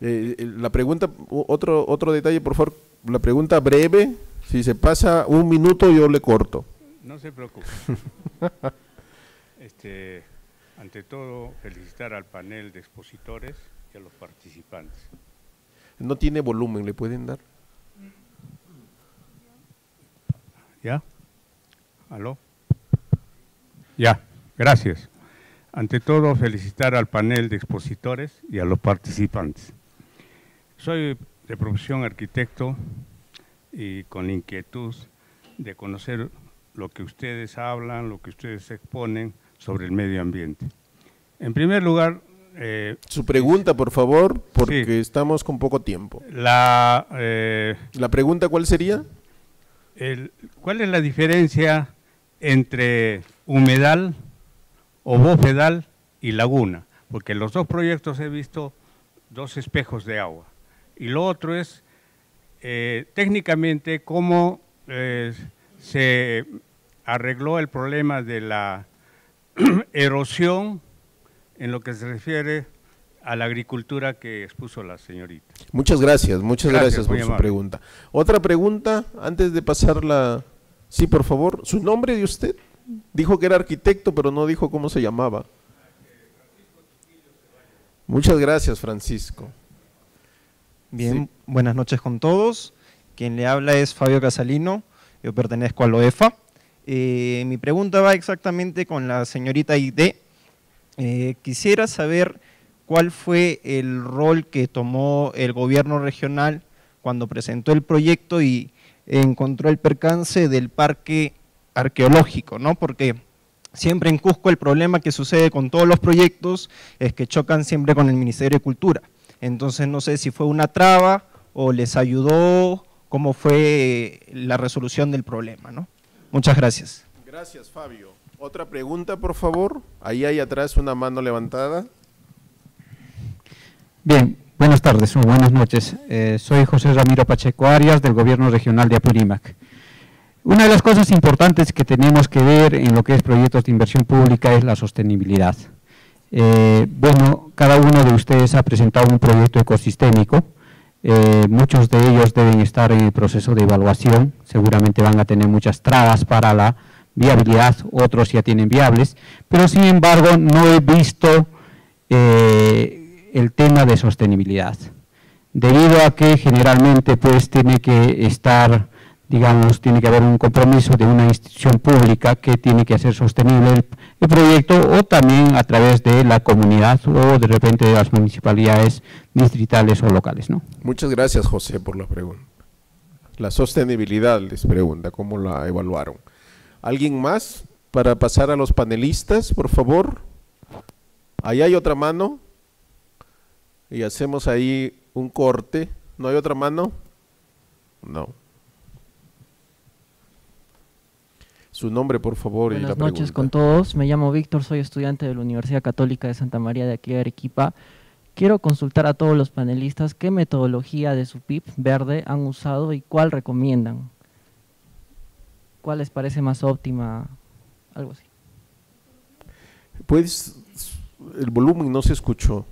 Eh, eh, la pregunta, otro, otro detalle, por favor, la pregunta breve, si se pasa un minuto yo le corto.
No se preocupe. este, ante todo, felicitar al panel de expositores y a los participantes.
No tiene volumen, ¿le pueden dar?
¿Ya? ¿Aló? Ya, gracias. Ante todo, felicitar al panel de expositores y a los participantes. Soy de profesión arquitecto y con inquietud de conocer lo que ustedes hablan, lo que ustedes exponen sobre el medio ambiente. En primer lugar...
Eh, Su pregunta, por favor, porque estamos con poco tiempo.
La, eh,
¿La pregunta cuál sería?
¿Cuál es la diferencia entre humedal o bofedal y laguna? Porque en los dos proyectos he visto dos espejos de agua. Y lo otro es eh, técnicamente cómo eh, se arregló el problema de la erosión en lo que se refiere a la agricultura que expuso la señorita.
Muchas gracias, muchas gracias, por su pregunta. Otra pregunta, antes de pasarla, sí, por favor, ¿su nombre de usted? Dijo que era arquitecto, pero no dijo cómo se llamaba. Muchas gracias, Francisco.
Bien, buenas noches con todos. Quien le habla es Fabio Casalino, yo pertenezco a la OEFA. Eh, mi pregunta va exactamente con la señorita ID. Eh, quisiera saber cuál fue el rol que tomó el gobierno regional cuando presentó el proyecto y encontró el percance del parque arqueológico, ¿no? Porque siempre en Cusco el problema que sucede con todos los proyectos es que chocan siempre con el Ministerio de Cultura. Entonces no sé si fue una traba o les ayudó, cómo fue la resolución del problema. ¿no? Muchas gracias.
Gracias, Fabio. Otra pregunta, por favor. Ahí hay atrás una mano levantada.
Bien, buenas tardes o buenas noches. Eh, soy José Ramiro Pacheco Arias del Gobierno Regional de Apurímac. Una de las cosas importantes que tenemos que ver en lo que es proyectos de inversión pública es la sostenibilidad. Eh, bueno, cada uno de ustedes ha presentado un proyecto ecosistémico, eh, muchos de ellos deben estar en el proceso de evaluación, seguramente van a tener muchas trabas para la viabilidad, otros ya tienen viables, pero sin embargo no he visto eh, el tema de sostenibilidad, debido a que generalmente pues tiene que estar digamos, tiene que haber un compromiso de una institución pública que tiene que hacer sostenible el, proyecto o también a través de la comunidad o de repente de las municipalidades distritales o locales. ¿no?
Muchas gracias, José, por la pregunta. La sostenibilidad, les pregunta, ¿cómo la evaluaron? ¿Alguien más para pasar a los panelistas, por favor? Ahí hay otra mano. Y hacemos ahí un corte. ¿No hay otra mano? No. Su nombre, por favor.
Buenas noches con todos. Me llamo Víctor, soy estudiante de la Universidad Católica de Santa María de aquí de Arequipa. Quiero consultar a todos los panelistas qué metodología de su PIB verde han usado y cuál recomiendan. ¿Cuál les parece más óptima? Algo así.
Pues el volumen no se escuchó.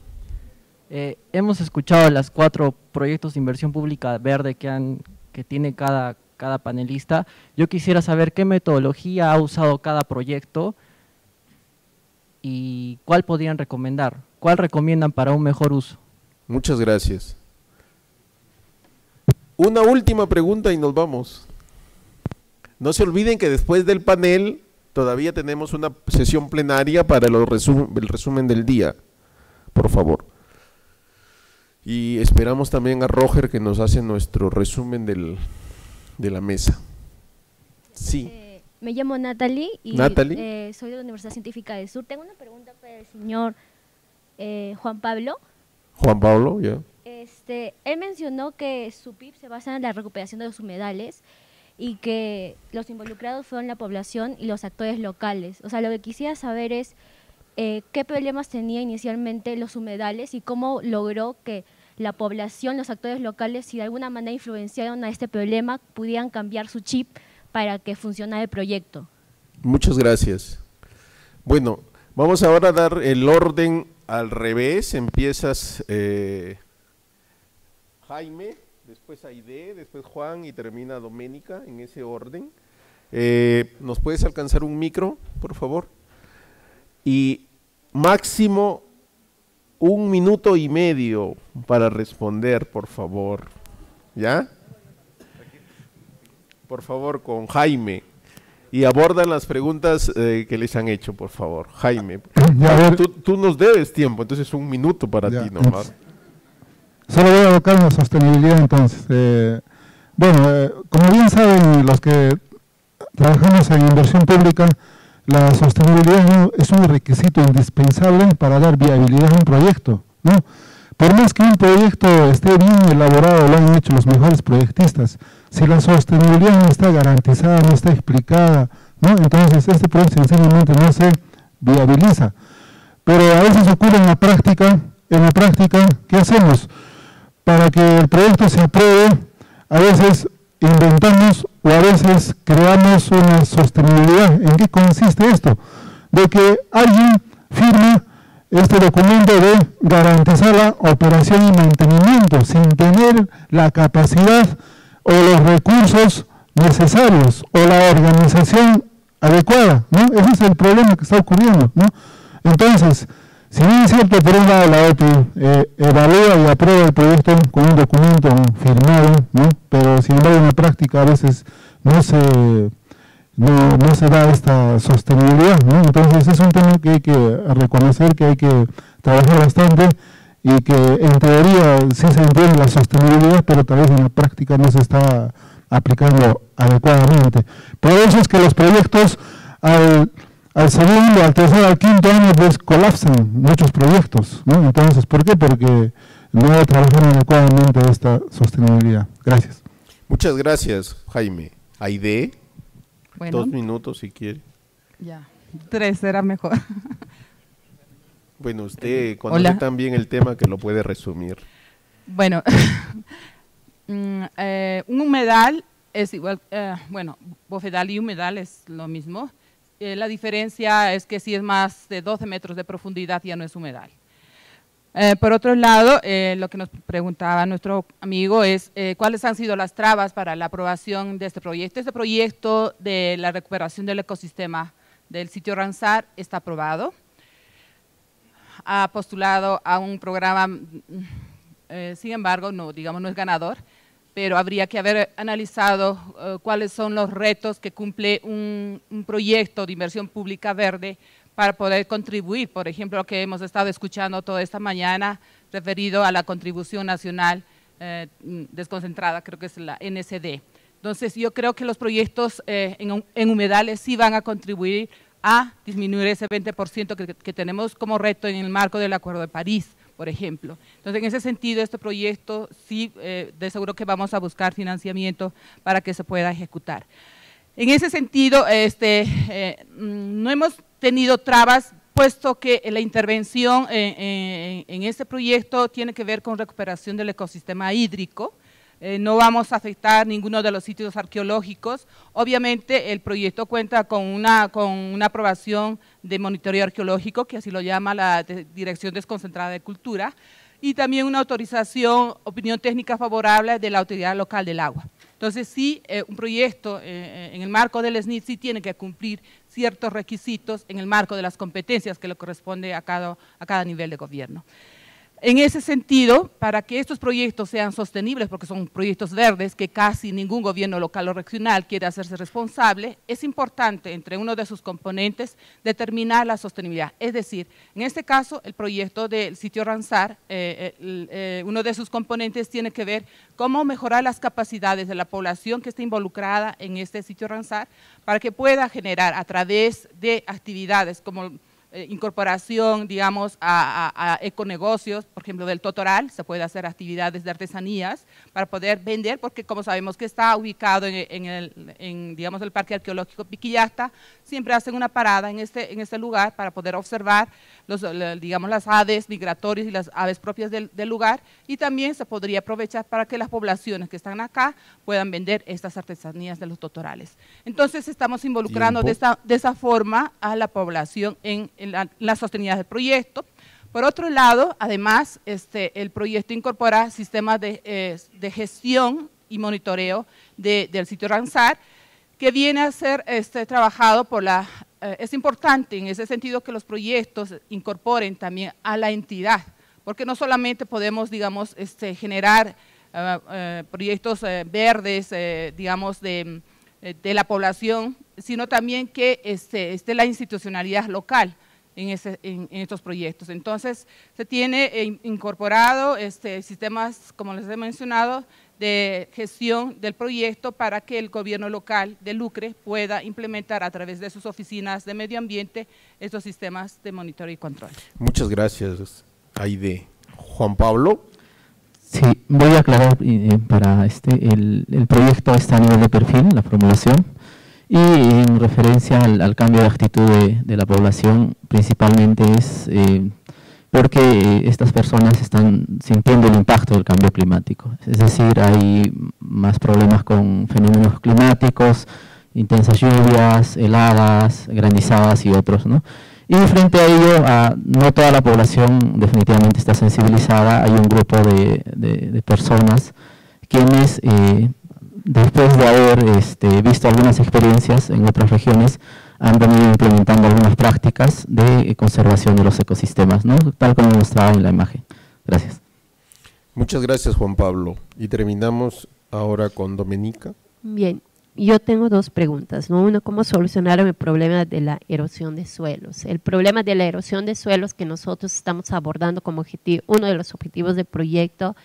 Eh, hemos escuchado las cuatro proyectos de inversión pública verde que, han, que tiene cada, cada panelista. Yo quisiera saber qué metodología ha usado cada proyecto y cuál podrían recomendar. ¿Cuál recomiendan para un mejor uso?
Muchas gracias. Una última pregunta y nos vamos. No se olviden que después del panel todavía tenemos una sesión plenaria para el resumen del día. Por favor. Y esperamos también a Roger que nos hace nuestro resumen del, de la mesa. Sí.
Eh, me llamo Natalie y eh, soy de la Universidad Científica del Sur. Tengo una pregunta para el señor eh, Juan Pablo.
Juan Pablo, ya.
Este, él mencionó que su PIB se basa en la recuperación de los humedales y que los involucrados fueron la población y los actores locales. O sea, lo que quisiera saber es qué problemas tenía inicialmente los humedales y cómo logró que la población, los actores locales, si de alguna manera influenciaron a este problema, pudieran cambiar su chip para que funcionara el proyecto.
Muchas gracias. Bueno, vamos ahora a dar el orden al revés. Empiezas eh, Jaime, después Aide, después Juan y termina Doménica en ese orden. Eh, ¿Nos puedes alcanzar un micro, por favor? Y máximo un minuto y medio para responder, por favor. ¿Ya? Por favor, con Jaime. Y abordan las preguntas eh, que les han hecho, por favor. Jaime, tú, nos debes tiempo, entonces un minuto para ti nomás.
Solo voy a abocar la sostenibilidad entonces. Eh, bueno, eh, como bien saben los que trabajamos en inversión pública, la sostenibilidad es un requisito indispensable para dar viabilidad a un proyecto. ¿no? Por más que un proyecto esté bien elaborado, lo han hecho los mejores proyectistas, si la sostenibilidad no está garantizada, no está explicada, ¿no? entonces este proyecto sencillamente no se viabiliza. Pero a veces ocurre en la práctica, en la práctica, ¿qué hacemos? Para que el proyecto se apruebe, a veces inventamos o a veces creamos una sostenibilidad. ¿En qué consiste esto? De que alguien firma este documento de garantizar la operación y mantenimiento sin tener la capacidad o los recursos necesarios o la organización adecuada. ¿no? Ese es el problema que está ocurriendo. ¿no? Entonces, si bien es cierto, por un lado la OPI eh, evalúa y aprueba el proyecto con un documento firmado, ¿no? pero sin embargo en la práctica a veces no se, no, se da esta sostenibilidad. ¿no? Entonces es un tema que hay que reconocer, que hay que trabajar bastante y que en teoría sí se entiende la sostenibilidad, pero tal vez en la práctica no se está aplicando adecuadamente. Por eso es que los proyectos al al segundo, al tercer, al quinto año, pues colapsan muchos proyectos, ¿no? Entonces, ¿por qué? Porque no trabajan adecuadamente esta sostenibilidad. Gracias.
Muchas gracias, Jaime. Aide, dos minutos si quiere.
Ya, tres será mejor.
Bueno, usted conoce también el tema que lo puede resumir.
Bueno, mm, eh, un humedal es igual, eh, bueno, bofedal y humedal es lo mismo. Eh, la diferencia es que si es más de 12 metros de profundidad ya no es humedal. Eh, por otro lado, eh, lo que nos preguntaba nuestro amigo es cuáles han sido las trabas para la aprobación de este proyecto. Este proyecto de la recuperación del ecosistema del sitio Ramsar está aprobado. Ha postulado a un programa, mm, sin embargo, no, digamos, no es ganador pero habría que haber analizado eh, cuáles son los retos que cumple un, proyecto de inversión pública verde para poder contribuir, por ejemplo, lo que hemos estado escuchando toda esta mañana referido a la contribución nacional eh, desconcentrada, creo que es la NSD. Entonces, yo creo que los proyectos eh, en, humedales sí van a contribuir a disminuir ese 20% que, que tenemos como reto en el marco del Acuerdo de París por ejemplo. Entonces, en ese sentido, este proyecto sí, eh, de seguro que vamos a buscar financiamiento para que se pueda ejecutar. En ese sentido, este, eh, mm, no hemos tenido trabas puesto que la intervención en, en, este proyecto tiene que ver con recuperación del ecosistema hídrico, eh, no vamos a afectar ninguno de los sitios arqueológicos. Obviamente el proyecto cuenta con una, con una aprobación de monitoreo arqueológico, que así lo llama la Dirección Desconcentrada de Cultura, y también una autorización, opinión técnica favorable de la Autoridad Local del Agua. Entonces, sí, eh, un proyecto eh, en el marco del SNIT sí tiene que cumplir ciertos requisitos en el marco de las competencias que le corresponde a cada, a cada nivel de gobierno. En ese sentido, para que estos proyectos sean sostenibles, porque son proyectos verdes que casi ningún gobierno local o regional quiere hacerse responsable, es importante entre uno de sus componentes determinar la sostenibilidad. Es decir, en este caso, el proyecto del sitio Ransar, eh, eh, uno de sus componentes tiene que ver cómo mejorar las capacidades de la población que está involucrada en este sitio Ransar para que pueda generar a través de actividades como eh, incorporación, digamos, a, econegocios, por ejemplo, del Totoral, se puede hacer actividades de artesanías para poder vender, porque como sabemos que está ubicado en, el, digamos, el Parque Arqueológico Piquillasta, siempre hacen una parada en este, en este lugar para poder observar, los, digamos, las aves migratorias y las aves propias del, lugar, y también se podría aprovechar para que las poblaciones que están acá puedan vender estas artesanías de los totorales. Entonces, estamos involucrando de esa, de esa forma a la población en en la, sostenibilidad del proyecto. Por otro lado, además, este, el proyecto incorpora sistemas de, eh, gestión y monitoreo del sitio Ramsar, que viene a ser este, trabajado por la... Eh, es importante en ese sentido que los proyectos incorporen también a la entidad, porque no solamente podemos, digamos, este, generar eh, proyectos verdes, digamos, de, de, la población, sino también que esté la institucionalidad local en, estos proyectos. Entonces, se tiene eh, incorporado este, sistemas, como les he mencionado, de gestión del proyecto para que el gobierno local de Lucre pueda implementar a través de sus oficinas de medio ambiente estos sistemas de monitoreo y control.
Muchas gracias, Aide. Juan Pablo.
Sí, voy a aclarar eh, para este, el, el proyecto está a nivel de perfil, la formulación, y en referencia al, cambio de actitud de, la población, principalmente es eh, porque estas personas están sintiendo el impacto del cambio climático. Es decir, hay más problemas con fenómenos climáticos, intensas lluvias, heladas, granizadas y otros. Y frente a ello, no toda la población definitivamente está sensibilizada. Hay un grupo de, personas quienes eh, después de haber este, visto algunas experiencias en otras regiones, han venido implementando algunas prácticas de conservación de los ecosistemas, ¿no? tal como mostraba en la imagen. Gracias.
Muchas gracias, Juan Pablo. Y terminamos ahora con Domenica.
Bien, yo tengo dos preguntas. ¿no? Uno, ¿cómo solucionar el problema de la erosión de suelos? El problema de la erosión de suelos que nosotros estamos abordando como objetivo, uno de los objetivos del proyecto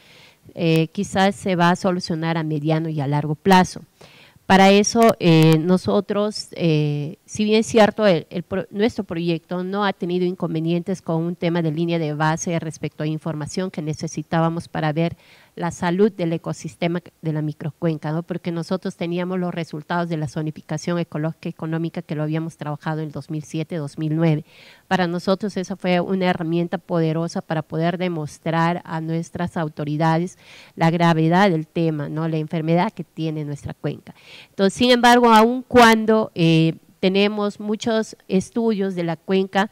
eh, quizás se va a solucionar a mediano y a largo plazo. Para eso, eh, nosotros, eh, si bien es cierto, nuestro proyecto no ha tenido inconvenientes con un tema de línea de base respecto a información que necesitábamos para ver la salud del ecosistema de la microcuenca, ¿no? porque nosotros teníamos los resultados de la zonificación ecológica económica que lo habíamos trabajado en el 2007-2009. Para nosotros esa fue una herramienta poderosa para poder demostrar a nuestras autoridades la gravedad del tema, ¿no? la enfermedad que tiene nuestra cuenca. Entonces, sin embargo, aun cuando eh, tenemos muchos estudios de la cuenca,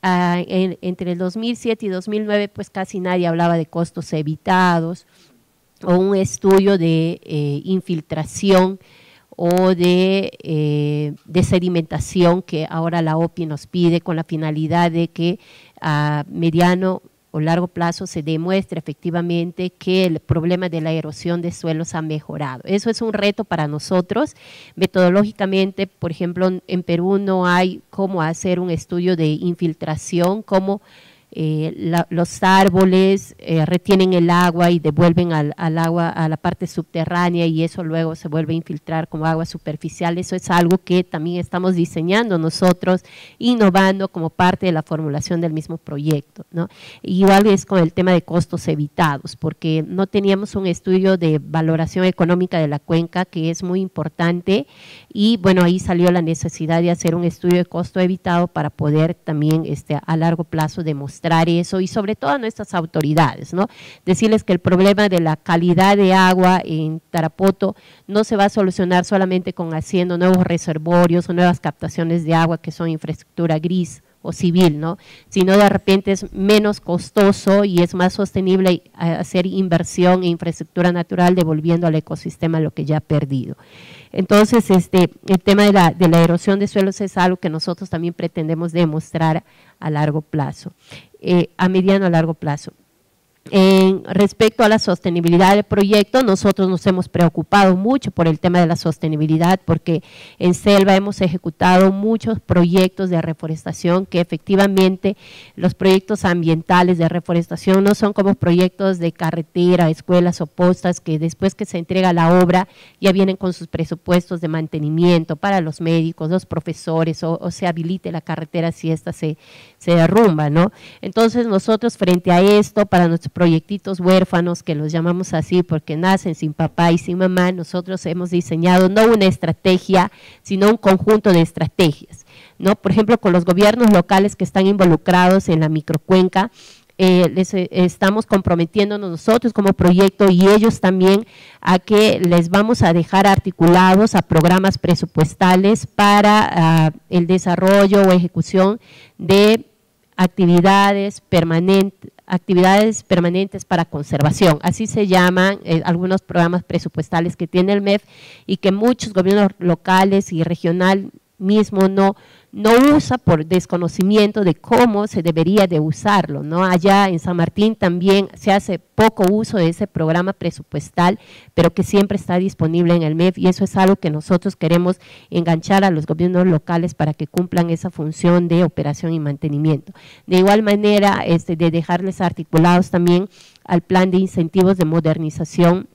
Ah, entre el 2007 y 2009 pues casi nadie hablaba de costos evitados o un estudio de eh, infiltración o de, eh, de, sedimentación que ahora la OPI nos pide con la finalidad de que a mediano o largo plazo se demuestre efectivamente que el problema de la erosión de suelos ha mejorado. Eso es un reto para nosotros. Metodológicamente, por ejemplo, en Perú no hay cómo hacer un estudio de infiltración, cómo eh, los árboles eh, retienen el agua y devuelven al, agua a la parte subterránea y eso luego se vuelve a infiltrar como agua superficial. Eso es algo que también estamos diseñando nosotros, innovando como parte de la formulación del mismo proyecto. ¿no? Igual es con el tema de costos evitados, porque no teníamos un estudio de valoración económica de la cuenca que es muy importante y bueno, ahí salió la necesidad de hacer un estudio de costo evitado para poder también este, a largo plazo demostrar eso y sobre todo a nuestras autoridades, ¿no? Decirles que el problema de la calidad de agua en Tarapoto no se va a solucionar solamente con haciendo nuevos reservorios o nuevas captaciones de agua que son infraestructura gris o civil, ¿no? Sino de repente es menos costoso y es más sostenible hacer inversión en infraestructura natural devolviendo al ecosistema lo que ya ha perdido. Entonces, este, el tema de la, de la erosión de suelos es algo que nosotros también pretendemos demostrar a largo plazo. Eh, a mediano a largo plazo. En respecto a la sostenibilidad del proyecto, nosotros nos hemos preocupado mucho por el tema de la sostenibilidad porque en Selva hemos ejecutado muchos proyectos de reforestación que efectivamente los proyectos ambientales de reforestación no son como proyectos de carretera, escuelas o postas que después que se entrega la obra ya vienen con sus presupuestos de mantenimiento para los médicos, los profesores o, se habilite la carretera si ésta se, se derrumba. ¿no? Entonces nosotros frente a esto, para nuestros proyectitos huérfanos, que los llamamos así porque nacen sin papá y sin mamá, nosotros hemos diseñado no una estrategia, sino un conjunto de estrategias. ¿no? Por ejemplo, con los gobiernos locales que están involucrados en la microcuenca, eh, les eh, estamos comprometiéndonos nosotros como proyecto y ellos también a que les vamos a dejar articulados a programas presupuestales para ah, el desarrollo o ejecución de actividades permanentes actividades permanentes para conservación. Así se llaman eh, algunos programas presupuestales que tiene el MEF y que muchos gobiernos locales y regional mismo no, no usa por desconocimiento de cómo se debería de usarlo. ¿no? Allá en San Martín también se hace poco uso de ese programa presupuestal, pero que siempre está disponible en el MEF y eso es algo que nosotros queremos enganchar a los gobiernos locales para que cumplan esa función de operación y mantenimiento. De igual manera, este, de dejarles articulados también al plan de incentivos de modernización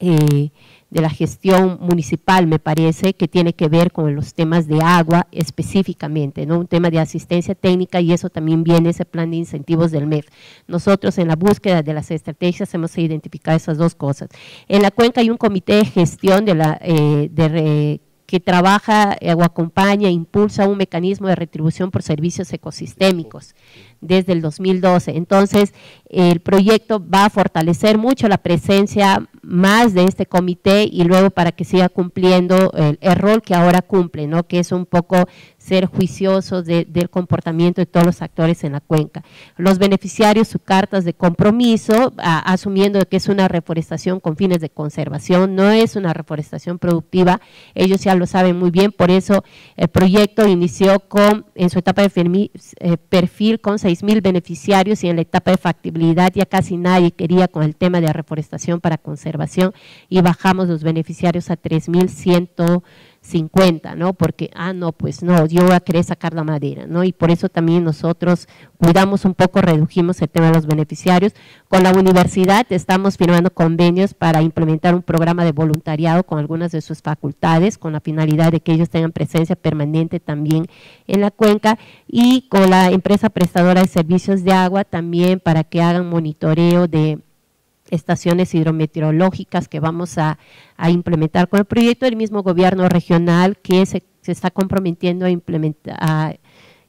eh, de la gestión municipal, me parece, que tiene que ver con los temas de agua específicamente, ¿no? un tema de asistencia técnica y eso también viene ese plan de incentivos del MEF. Nosotros en la búsqueda de las estrategias hemos identificado esas dos cosas. En la cuenca hay un comité de gestión de la, eh, de que trabaja o acompaña, impulsa un mecanismo de retribución por servicios ecosistémicos desde el 2012. Entonces, el proyecto va a fortalecer mucho la presencia más de este comité y luego para que siga cumpliendo el, rol que ahora cumple, ¿no? que es un poco ser juiciosos del comportamiento de todos los actores en la cuenca. Los beneficiarios, sus cartas de compromiso, asumiendo que es una reforestación con fines de conservación, no es una reforestación productiva, ellos ya lo saben muy bien, por eso el proyecto inició con, en su etapa de eh, perfil con 6 mil beneficiarios y en la etapa de factibilidad ya casi nadie quería con el tema de reforestación para conservación y bajamos los beneficiarios a 3.100 50, ¿no? Porque, ah, no, pues no, yo voy a querer sacar la madera, ¿no? Y por eso también nosotros cuidamos un poco, redujimos el tema de los beneficiarios. Con la universidad estamos firmando convenios para implementar un programa de voluntariado con algunas de sus facultades, con la finalidad de que ellos tengan presencia permanente también en la cuenca y con la empresa prestadora de servicios de agua también para que hagan monitoreo de estaciones hidrometeorológicas que vamos a, implementar con el proyecto del mismo gobierno regional que se, está comprometiendo a, a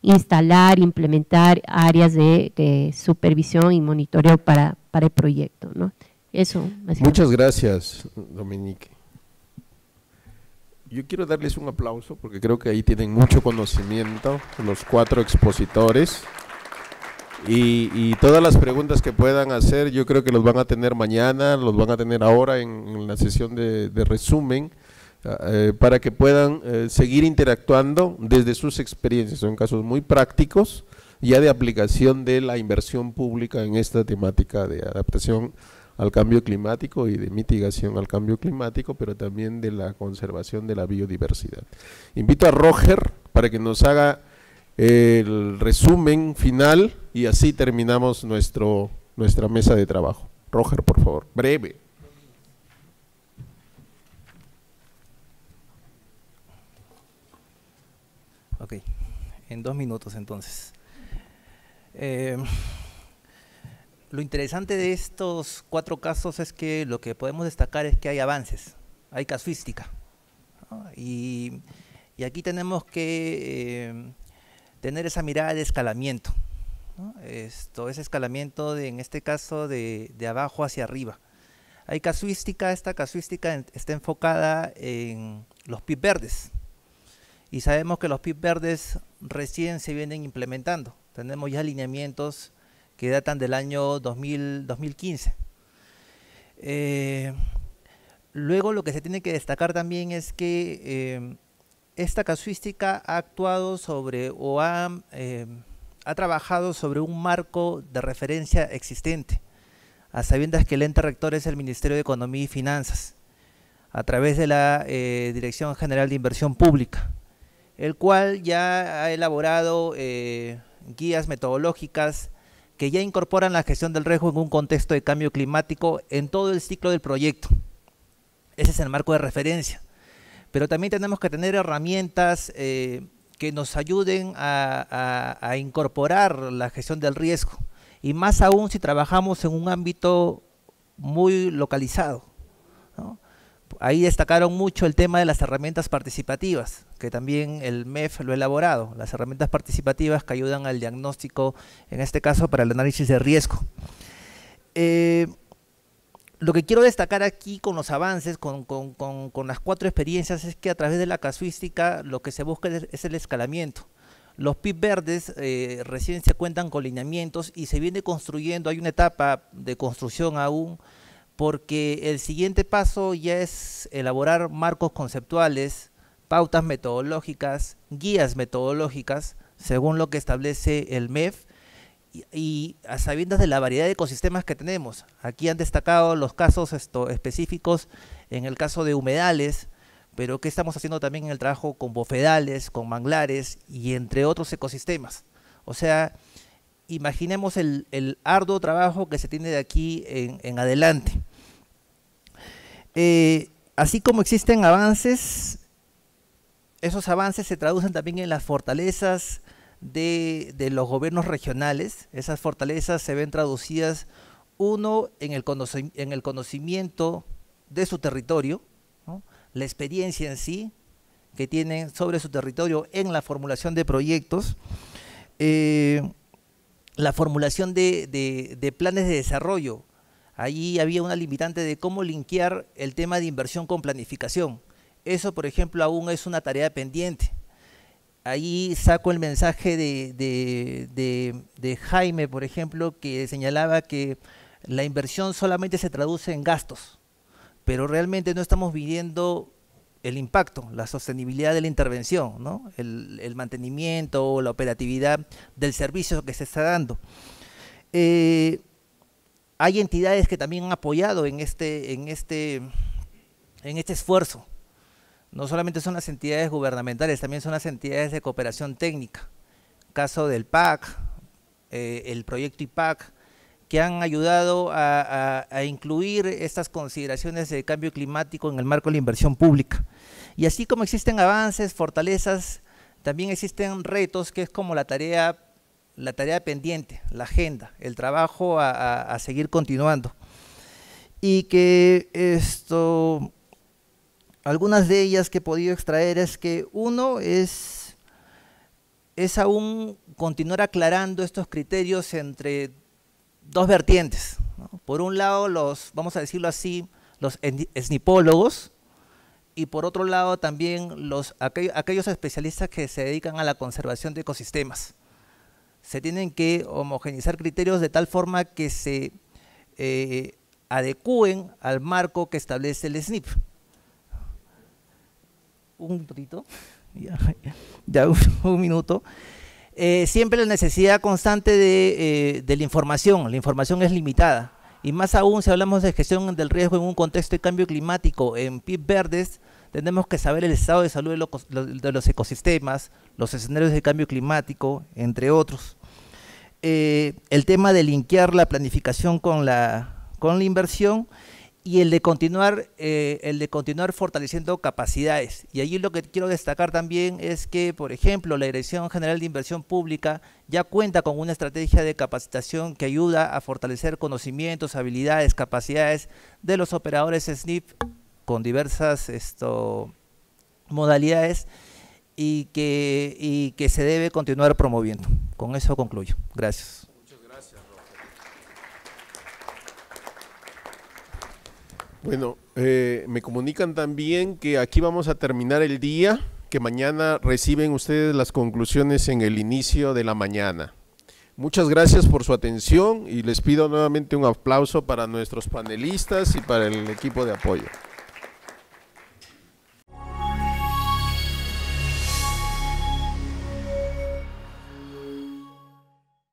instalar, implementar áreas de, supervisión y monitoreo para, para el proyecto. ¿no? Eso.
Muchas gracias, Dominique. Yo quiero darles un aplauso porque creo que ahí tienen mucho conocimiento los cuatro expositores. Y, todas las preguntas que puedan hacer, yo creo que los van a tener mañana, los van a tener ahora en, la sesión de, resumen, ah, eh, para que puedan eh, seguir interactuando desde sus experiencias. Son casos muy prácticos, ya de aplicación de la inversión pública en esta temática de adaptación al cambio climático y de mitigación al cambio climático, pero también de la conservación de la biodiversidad. Invito a Roger para que nos haga el resumen final y así terminamos nuestro, nuestra mesa de trabajo. Roger, por favor, breve.
Ok, en dos minutos entonces. Eh, lo interesante de estos cuatro casos es que lo que podemos destacar es que hay avances, hay casuística. Y, aquí tenemos que eh, tener esa mirada de escalamiento. Esto, ese escalamiento, en este caso, de, de abajo hacia arriba. Hay casuística, esta casuística está enfocada en los PIB verdes, y sabemos que los PIB verdes recién se vienen implementando. Tenemos ya alineamientos que datan del año 2000, 2015. Eh, luego lo que se tiene que destacar también es que eh, esta casuística ha actuado sobre o ha, eh, ha trabajado sobre un marco de referencia existente, a sabiendas que el ente rector es el Ministerio de Economía y Finanzas, a través de la Dirección General de Inversión Pública el cual ya ha elaborado eh, guías metodológicas que ya incorporan la gestión del riesgo en un contexto de cambio climático en todo el ciclo del proyecto. Ese es el marco de referencia. Pero también tenemos que tener herramientas eh, que nos ayuden a, incorporar la gestión del riesgo. Y más aún si trabajamos en un ámbito muy localizado. Ahí destacaron mucho el tema de las herramientas participativas que también el MEF lo ha elaborado, las herramientas participativas que ayudan al diagnóstico, en este caso para el análisis de riesgo. Eh, lo que quiero destacar aquí con los avances, con, las cuatro experiencias, es que a través de la casuística lo que se busca es, el escalamiento. Los PIB verdes eh, recién se cuentan con lineamientos y se viene construyendo, hay una etapa de construcción aún, porque el siguiente paso ya es elaborar marcos conceptuales, pautas metodológicas, guías metodológicas, según lo que establece el MEF, y, a sabiendas de la variedad de ecosistemas que tenemos. Aquí han destacado los casos específicos en el caso de humedales, pero que estamos haciendo también en el trabajo con bofedales, con manglares y entre otros ecosistemas. O sea, imaginemos el, arduo trabajo que se tiene de aquí en, adelante. Eh, así como existen avances esos avances se traducen también en las fortalezas de, los gobiernos regionales. Esas fortalezas se ven traducidas, uno, en el, en el conocimiento de su territorio, la experiencia en sí que tienen sobre su territorio en la formulación de proyectos, eh, la formulación de, de planes de desarrollo. Allí había una limitante de cómo linkear el tema de inversión con planificación eso, por ejemplo, aún es una tarea pendiente. Ahí saco el mensaje de, Jaime, por ejemplo, que señalaba que la inversión solamente se traduce en gastos, pero realmente no estamos viviendo el impacto, la sostenibilidad de la intervención, ¿no? el, mantenimiento o la operatividad del servicio que se está dando. Eh, hay entidades que también han apoyado en este, en este, en este esfuerzo no solamente son las entidades gubernamentales, también son las entidades de cooperación técnica. Caso del PAC, eh, el proyecto IPAC, que han ayudado a, incluir estas consideraciones de cambio climático en el marco de la inversión pública. Y así como existen avances, fortalezas, también existen retos que es como la tarea, la tarea pendiente, la agenda, el trabajo a, a seguir continuando. Y que esto algunas de ellas que he podido extraer es que uno es, es aún continuar aclarando estos criterios entre dos vertientes. Por un lado, los, vamos a decirlo así, los esnipólogos, y por otro lado también los, aquellos especialistas que se dedican a la conservación de ecosistemas. Se tienen que homogenizar criterios de tal forma que se eh, adecúen al marco que establece el SNIP un minutito, ya, un, minuto. Eh, siempre la necesidad constante eh, de, la información, la información es limitada. Y más aún si hablamos de gestión del riesgo en un contexto de cambio climático, en PIB verdes, tenemos que saber el estado de salud de, los ecosistemas, los escenarios de cambio climático, entre otros. Eh, el tema de linkear la planificación con la, con la inversión y el de continuar eh, el de continuar fortaleciendo capacidades y allí lo que quiero destacar también es que por ejemplo la Dirección General de Inversión Pública ya cuenta con una estrategia de capacitación que ayuda a fortalecer conocimientos habilidades capacidades de los operadores SNIP con diversas esto, modalidades y que, y que se debe continuar promoviendo. Con eso concluyo. Gracias.
Bueno, eh, me comunican también que aquí vamos a terminar el día, que mañana reciben ustedes las conclusiones en el inicio de la mañana. Muchas gracias por su atención y les pido nuevamente un aplauso para nuestros panelistas y para el equipo de apoyo.